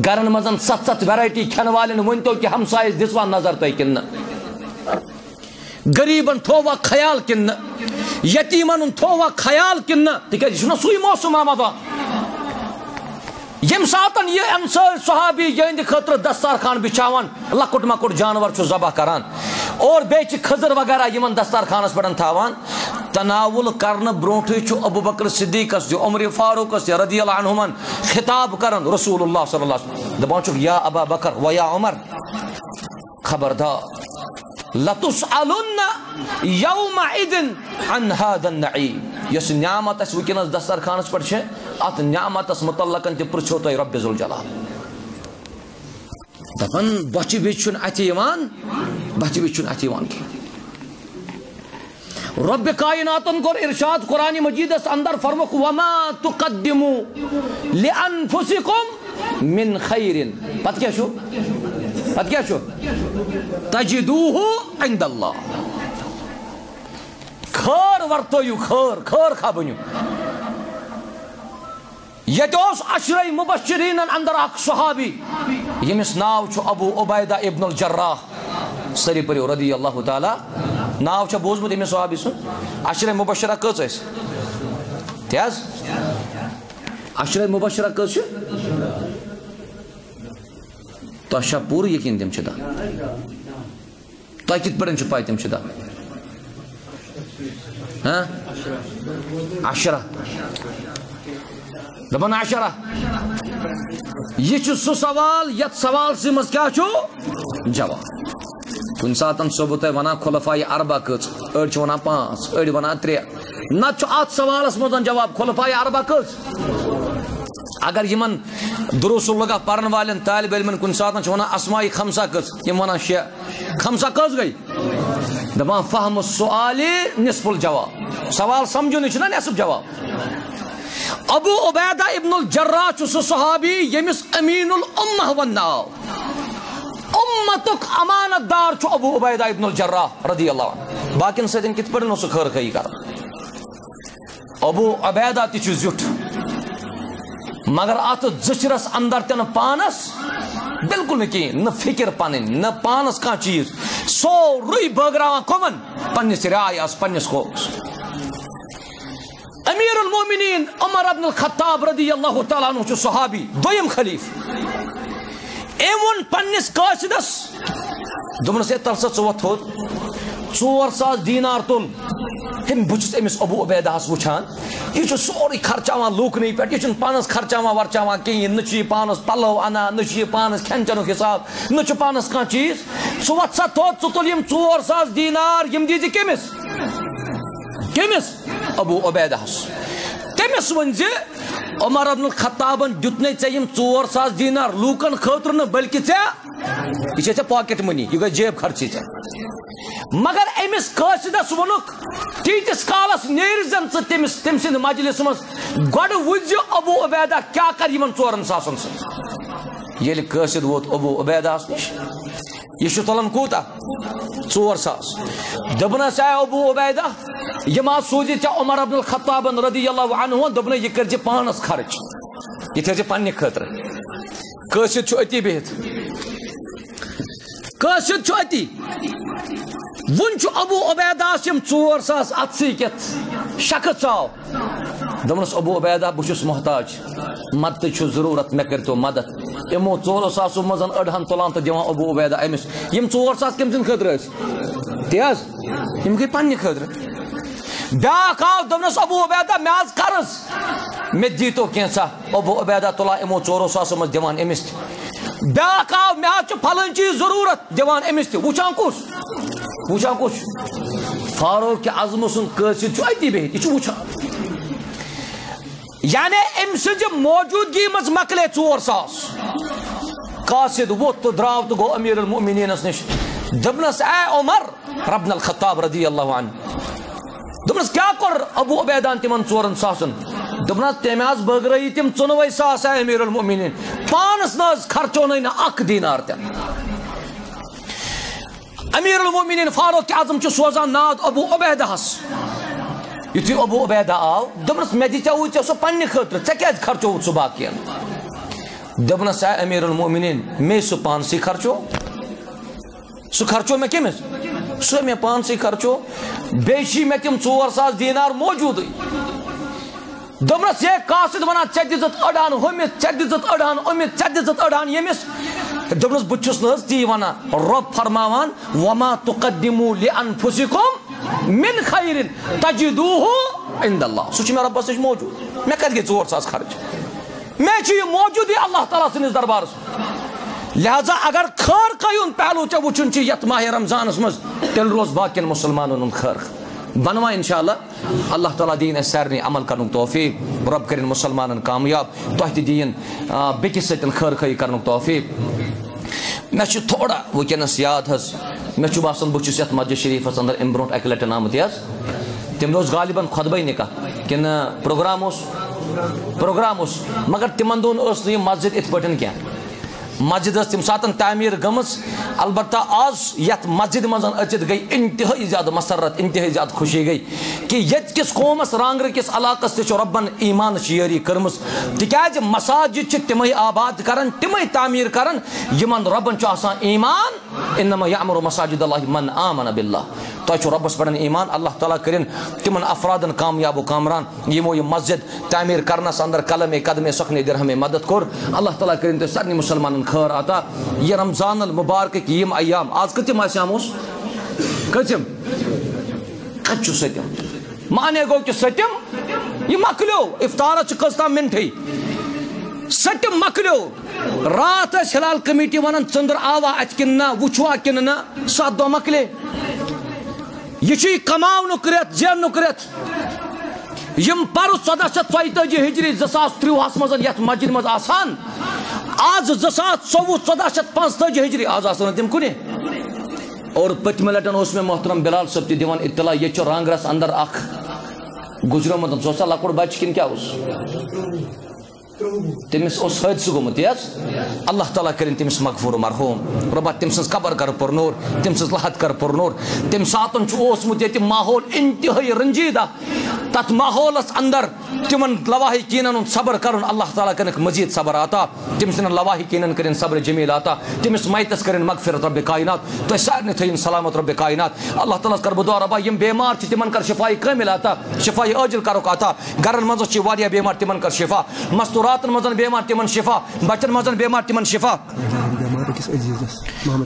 گرن مزن ست ست ویرائٹی کھین والن ونتو کہ ہمسائس دسوا نظر تھی کن غریبن تھوا خیال کن یتیمن تھوا خیال کن تکیازِ یہ سوی موسم آمد یم ساتن یہ انصار صحابی یہند خطر دستارخان بچھاوان لکٹ مکٹ جانور چھو ذبح کران۔ اور بیچ خضر وغیرہ یمن دستارخانس پڑھن تھاوان تناول کرن برونٹھے چھو ابو بکر صدیق اس جو عمر فاروق اس رضی اللہ عنہمن خطاب کرن رسول اللہ صلی اللہ علیہ وسلم۔ دبان چھو یا ابا بکر و یا عمر۔ خبردار۔ لتسألن یوم عدن عن هذا النعیم یس نعمت اس وکنس دسترخانس پر چھے، ات نعمت اس متعلقن تی پرچھو تو رب ذوالجلال دپن بچی بچن اتی ایمان، بچی بچن اتی ایمان کی. رب کائناتن کور ارشاد قرآن مجید اس اندر فرمک وما تقدمو لانفسکم من خیر پت کیا شو؟ پت کیا شو تجدوه عند اللہ خیر ورتویو خیر خیر خا بنیو یہ اس عشر مبشرین اندر اخ صحابی یمس ناو چھو ابو عبیدہ ابن الجراح سری پریو رضی اللہ تعالی ناو چھو بوزمت امس صحابی سن عشر مبشرہ کچھ اس تیاز عشر مبشرہ کچھ تو اشا پور یقین تم چدا. تو کت پڑھن چھ پائی تم چدا. ہاں؟ عشرہ. دپان عشرہ. یہ چھ سو سوال، یت سوال سی مز کیا چھو جواب. کن ساتن صبح تہ ونان خلفائی اربع کچ اڑ چھ ونان پانچ، اڑ ونان ترے. نہ چھ ات سوالس مزن جواب خلفائی اربع کچ اگر یمن دروس لگا پرن والن طالب علمن کن ساتن چھ ونان اسماء خمسہ کچ یم ونان شے خمسہ کس گئی؟ دپان فهم السؤال نصف الجواب۔ سوال سمجھو چھ نصف جواب۔ ابو عبیدہ ابن الجراح چھ صحابی، یمس امین الامہ وناو امتک امانت دار چھ ابو عبیدہ ابن الجراح رضی اللہ عنہ۔ باقین سیدن کت پڑھن اس خیر خی کر۔ ابو عبیدہ تی چھ زیٹ مگر ات زچرس اندر تن پانس بالکل نکی، نہ فکر پنن نہ پانس کان چیز۔ سورے بٲگراوان کمن پننس رائے اس پننس خوفس امیر المومنین عمر ابن الخطاب رضی اللہ تعالیٰ عنہ چھ صحابی، دویم خلیف۔ ایون پننس قاصدس دوپنس ہے تل سا ژوت تھوٚد ژور ساس دینار تُل ہم بہٕ چھُس أمِس ابوٗ عبیدہس وٕچھان۔ یہِ چھُ سورُے خرچاوان لوٗکنٕے پٮ۪ٹھ یہِ پانس خرچاوان ورچاوان کِہیٖنۍ نہ چھُ پانس پلو انان نہ پانس کھٮ۪ن چٮ۪نُک حساب۔ نہ چھُ پانس کانٛہہ چیٖز؟ ژٕ وۄتھ سا تھوٚد ژٕ تُل یِم ژور ساس دیٖنار، یِم دیٖزِ کٔمِس کٔمِس ابوٗ عبیدہس تٔمِس ؤنۍ زِ عمر ابن الخطابن دیُتنے ژےٚ یِم ژور ساس دیٖنار، لوٗکن خٲطرٕ نہٕ، بٔلکہِ ژےٚ یہِ چھے ژےٚ پاکٮ۪ٹ مٔنی یہِ جیب خرچی ژےٚ مگر أمِس قٲصِدس ووٚنُکھ تیٖتِس کالس نیرِ زن ژٕ تٔمِس تٔمۍ مجلس منٛز گۄڈٕ وٕچھ زِ ابوٗ عبیدہ کیٛاہ کر یِمن ژورن ساسن سۭتۍ ییٚلہِ قٲصِد ووت ابوٗ عبیدہس نِش یہ چھُ تُلان کوٗتاہ ژور ساس دوٚپنس اے ابوٗ عبیدہ یہ ما سوزی ژےٚ عمر عبد الخطابن رضی اللہ عنہ دوٚپنَے یہِ کٔرۍ پانس خرچ یہِ تھٲے زِ پننہِ خٲطرٕ قٲصِد چھُ أتی قٲصِد چھُ أتی وُنہِ چھُ ابوٗ عبیداہس یِم ژور ساس اتھسٕے کٮ۪تھ شخص ژاو دوٚپنس ابوٗ عبیدہ بہٕ محتاج مدتٕچ چھُ ضروٗرت مےٚ کٔرۍتو مدد یِمو ژورو ساسو منٛز أڑہن تُلان تہٕ دِوان ابوٗ عبیدہ أمِس یِم ژور ساس کٔمۍ سٕنٛدِ خٲطرٕ ٲسۍ تی حظ یِم گٔے پننہِ خٲطرٕ بیاکھ آو دوٚپنس ابوٗ عبیدہ مےٚ حظ قرض مےٚ دیٖتو کینٛژھا ابوٗ عبیدہ تُلان یِمو ژورو ساسو منٛز دِوان أمِس تہِ بیاکھ آو مےٚ حظ چھُ پھلٲنۍ چیٖز ضروٗرت دِوان أمِس تہِ وٕچھان کُس وٕچھان کُس چھُ فاروق اعظمہٕ سُنٛد قٲصِد چھُ أتی بِہِتھ یہِ چھُ وٕچھان یعنی أمۍ سٕنٛزِ موجوٗدگی منٛز مۄکلے ژور ساس قاصد ووٚتھ تہٕ درٛاو تہٕ گوٚو أمیٖر المؤمنیٖنس نِش دوٚپنس اے عمر ربن الخطاب رضی اللہ عنہ دوٚپنس کیٛاہ کوٚر ابوٗ عبیدان تِمن ژورن ساسن دوٚپنس تٔمۍ حظ بٲگرٲیی تِم ژۄنوَے ساس اے أمیٖر پانس نہ حظ خرچونٕے نہٕ اکھ دیٖنار تہِ أمیٖر المؤمنیٖن فاروق اعظم چھُ سوزان ناد ابوٗ عبیدہس یُتھُے ابوٗ عبیدہ آو دوٚپنس مےٚ دِژیوُے ژےٚ سُہ پننہِ خٲطرٕ ژےٚ کیٛازِ خرچووُتھ سُہ باقین دپنس اے امیر المومنین میں سہ پانسی خرچو؟ سہ خرچو میں کمس سہ میں پانسی خرچو، بیشی میں تم ژور ساس دینار موجود دپنس یہ قاصد ونان ژے دِژٕتھ أڑان ہُمِس ژے دِژٕتھ أڑان أمِس ژے دِژٕتھ أڑان ییٚمِس دپنس بہٕ چھُس نہٕ حظ تی ونان رۄب فرماوان، وما تقدموا لانفسکم من خیرن تجدوه عند اللہ۔ سُہ چھُ مےٚ رۄبس نِش موجوٗد مےٚ کتہِ گٔے ساس خرچ۔ مےٚ چھُ یہِ موجوٗد اللہ تعالیٰ سٕنٛدِس دربارس لہذا اگر خٲر قیون پہلو ژےٚ وٕچھُن چھُ یتھ ماہ رمضانس منٛز تیٚلہِ روز باقین مُسلمانن ہُنٛد خٲر بنوا انشاءاللہ، اللہ تعالیٰ دین اَسہِ سارنٕے عمل کرنُک توفیق رۄب کٔرِنۍ مُسلمانن کامیاب تۄہہِ تہِ دِیِن بیٚکِس سۭتۍ خٲر خٲہی توفیق۔ مےٚ چھُ تھوڑا وٕنکیٚنس یاد حظ مےٚ چھُ باسان بہٕ چھُس یتھ مسجد شریٖفس انٛدر امہِ برونٛٹھ اکہِ لٹہِ آمُت حظ تمہِ دۄہ اوس غالبن خۄدبے نِکاح پروگرام اوس پروگرام اوس مگر تِمن دۄہن ٲس مسجد یِتھ پٲٹھۍ کینٛہہ مسجد ٲس تمہِ ساتہٕ تعمیٖر البتہ آز یتھ مسجد منٛز أژِتھ گٔے انتہٲیی زیادٕ مسرت انتہٲیی زیادٕ خوشی گٔے کہِ ییٚتہِ کِس قومس رانگرٕ کِس علاقس تہِ چھُ رۄبن ایٖمانٕچ یٲری کٔرمٕژ مساجد چھِ تِمے آباد کران تِمے تعمیٖر کران یِمن رۄبن چھُ آسان ایٖمان، اِنما یامر مساجد اللہ من آمن باللہ۔ تۄہہِ چھُ رۄبس پٮ۪ٹھ ایٖمان، اللہ تعالیٰ کٔرِنۍ تِمن افرادن کامیاب و کامران، یِمو یہِ مسجد تعمیٖر کرنس انٛدر قلمے، قدمے سۄکھنے درہمے مدد کوٚر۔ اللہ تعالیٰ کٔرِنۍ تُہۍ سارنٕے مُسلمانن خٲر عطا. یہ رمضان المبارکٕکۍ یِم ایام. آز کۭتِم آسیام اوس کۭژِم کَتہِ چھُ مانے گوٚو کہِ سٔتِم یہِ مۄکلیو اِفطارس چھِ کٔژتام مِنٹٕے سٔتِم مۄکلیو راتھ ہلال کمیٹی ونان ژٔندٕر آوا اتہِ کِنہٕ نہ وٕچھوا کِنہٕ نہ سَتھ دۄہ مۄکلے یہ چھُ یہِ کماونُک رٮ۪تھ زیننُک رٮ۪تھ یم پر ژۄدہ شیٚتھ ژۄیہِ تٲجی ہجری زٕ ساس ترٛوُہس منٛز یتھ مسجد منٛز آسان، آز زٕ ساس ژوٚوُہ ژۄدہ شیٚتھ پانٛژھ تٲجی ہجری، آز آسان نہٕ تِم کُنہِ اور پٔتمہِ لٹہِ اوس مےٚ محترم بلال صٲب تہِ دِوان اطلاع ییٚتہِ چھُ رانگرس انٛدر اکھ گُزریومُت سُہ اوسا لۄکُٹ بچہِ کِنہٕ کیٛاہ اوس تٔمِس اوس حٲدثہٕ گوٚمُت تی حظ اللہ تعالیٰ کٔرِنۍ تٔمِس مغفوٗر مرحوٗم رۄبا تٔمۍ سٕنٛز قبر کر پُرنوٗر تٔمۍ سٕنٛز لحد کر پُرنوٗر تمہِ ساتہٕ چھُ اوسمُت ییٚتہِ ماحول انتہٲیی رٔنجیٖدہ تتھ ماحولس انٛدر تِمن لواحقیٖنن صبر کرُن اللہ تعالیٰ کٔرِکھ مٔزیٖد صبر عطا تٔمۍ سٕنٛدٮ۪ن لواحقیٖنن کٔرِنۍ صبرِ جمیٖل عطا تٔمِس میتس کٔرِنۍ مغفرت رۄبِ کاینات تۄہہِ سارنٕے تھٲیِن سلامت رۄبِ کاینات اللہ تعالیٰ ہس کرٕ بہٕ دعا رۄبا یِم بٮ۪مار چھِ تِمن کر شِفایہِ کٲمِل عطا شِفایہِ عٲجِل کرُکھ عطا گرن منٛز چھِ واریاہ بٮ۪مار تِمن کر شِفا مستوٗراتن منٛز بٮ۪مار تِمن شِفا، بچن منٛز بٮ۪مار تِمن شِفا۔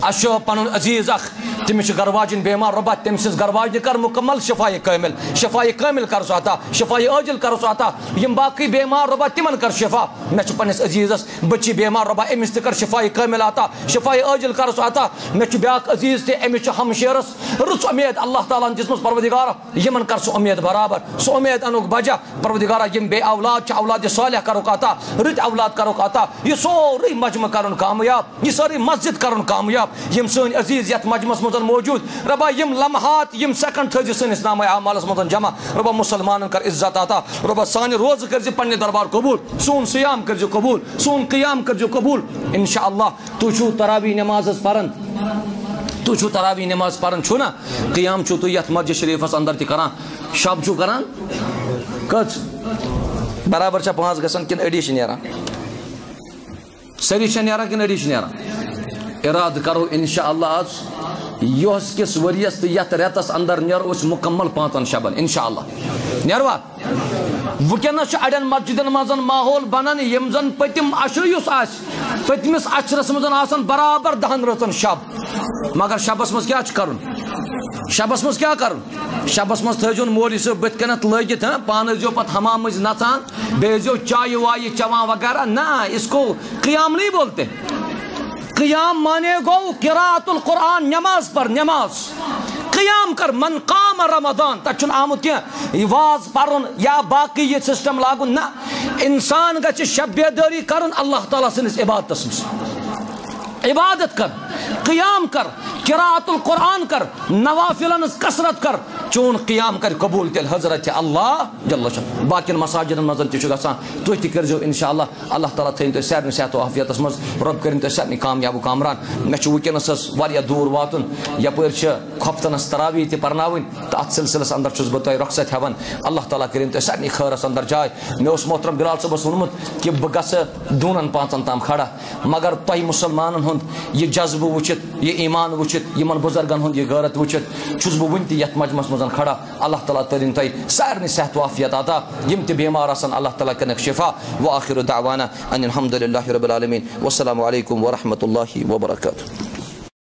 اَسہِ چھُ پنُن عزیٖز اکھ تٔمِس چھِ گرٕ واجِنۍ بٮ۪مار رۄبا تٔمۍ سٕنٛز گرٕ واجنہِ کر مُکمل شِفایہِ کٲمِل شِفایہِ کٲمِل کر سُہ عطا شِفایہِ عٲجِل کر سُہ عطا یِم باقٕے بٮ۪مار رۄبا تِمن کر شِفا۔ مےٚ چھُ پننِس عزیٖزس بٔچی بٮ۪مار رۄبا أمِس تہِ کر شِفایہِ کٲمِل عطا شِفایہِ عٲجِل کر سُہ عطا مےٚ چھُ بیاکھ عزیٖز تہِ أمِس چھُ ہمشیرس اللہ تعالیٰ ہن دِژمٕژ پروردِگارا یِمن کر سُہ اُمید برابر۔ سُہ اُمید انُکھ بجا پروردِگارا یِم بیٚیہِ اولاد چھِ صالح کرُکھ عطا رٕتۍ اولاد کرُکھ عطا یہِ سورُے مجمہٕ کرُن کامیاب یہِ سٲرٕے مسجد کرُن کامیاب یِم سٲنۍ عزیٖز یتھ مجمس منٛز موجوٗد رۄبا یِم لمحات یِم سیکنڈ تھٲیزِ سٲنِس نامے عمالس منٛز جمع رۄبا مُسلمانن کر عزت عطا رۄبا سانہِ روزٕ کٔرزِ پننہِ دربار قبوٗل سون سیام کٔرزِ قبوٗل سون قیام کٔرزِ قبوٗل انشاء اللہ تُہۍ چھُو تراوی نٮ۪ماز حظ پران تُہۍ چھُو تراوی نٮ۪ماز پران چھُو نا قیام چھُو تُہۍ یتھ مسجد شریٖفس انٛدر تہِ کران شب چھُو کران کٔژ برابر چھا پانٛژھ گژھان کِنہٕ أڑی چھِ نیران سٲری چھا نیران کِنہٕ أڑی چھِ نیران ارادٕ کرو انشاء اللہ آز یۄہس کِس ؤرِیس تہٕ یتھ رٮ۪تس انٛدر نیرو أسۍ مُکمل پانٛژن شبن انشاء اللہ نیروا وٕنکیٚنس چھُ اڑٮ۪ن مسجدن منٛز ماحول بنان یِم زن پٔتِم اشرٕ یُس آسہِ پٔتمِس اشرس منٛز آسان برابر دہن رٲژن شب۔ مگر شبس منٛز کیٛاہ چھُ کرُن؟ شبس منٛز کیٛاہ کرُن؟ شبس منٛز تھٲیزیون مولوی صٲب بٕتھِ کَنٮ۪تھ لٲگِتھ ہاں پانہٕ ٲسۍزیو پتہٕ حمام مٔنٛزۍ نژان، بیٚیہِ ٲسۍزیو چایہِ وایہِ چٮ۪وان وغیرہ۔ نہ، اس کو قیام نہیں بولتے۔ قیام مانے گو قرات القرآن، نماز پر نماز۔ قیام کر، من قام رمضان، تتھ چھُنہٕ آمُت کینٛہہ۔ یہِ واز پرُن یا باقٕے یہِ سسٹم لاگُن، نہ۔ انسان گژھِ شب بیدٲری کرُن، اللہ تعالیٰ سٕنٛدِس عبادتس منٛز۔ عبادت کر۔ قیام کر قرات القرآن کر، نوافلن کثرت کر، چون قیام کر قبول تیل حضرت اللہ جل شان باقین مساجدن مزن تہ گژھان تُہۍ تہِ کٔرزیو انشاءاللہ۔ اللہ اللہ تعالیٰ تھٲیِن تُہۍ سارنٕے صحت و عافیتس منٛز رۄب کٔرِن تُہۍ سارنٕے کامیاب و کامران۔ مےٚ چھُ وٕنکٮ۪نس حظ واریاہ دوٗر واتُن۔ یپٲرۍ چھِ تراوی تہِ پرناوٕنۍ تہٕ اتھ سلسلس اندر چھُس بہٕ تۄہہِ رۄخصت ہٮ۪وان اللہ تعالیٰ کٔرِن تُہۍ سارنٕے خٲرس اندر جاے مےٚ اوس محترم بلال صٲبس ووٚنمُت کہِ بہٕ گژھٕ دوٗنن پانٛژن تام کھڑا۔ مگر تۄہہِ مُسلمانن ہُنٛد، یہِ جذبہٕ موضوع وچت یہ ایمان وچت یمن بزرگن ہند یہ غیرت وچت چھس بہ وٕنہِ تہِ مجمس منٛز کھڑا۔ اللہ تعالیٰ ترین تۄہہِ سارے صحت و عافیت عطا۔ یم تہ بیمار آسن، اللہ تعالیٰ کنک شفا۔ و آخر دعوانا ان الحمد لله رب العالمین والسلام علیکم ورحمۃ اللہ وبرکاتہ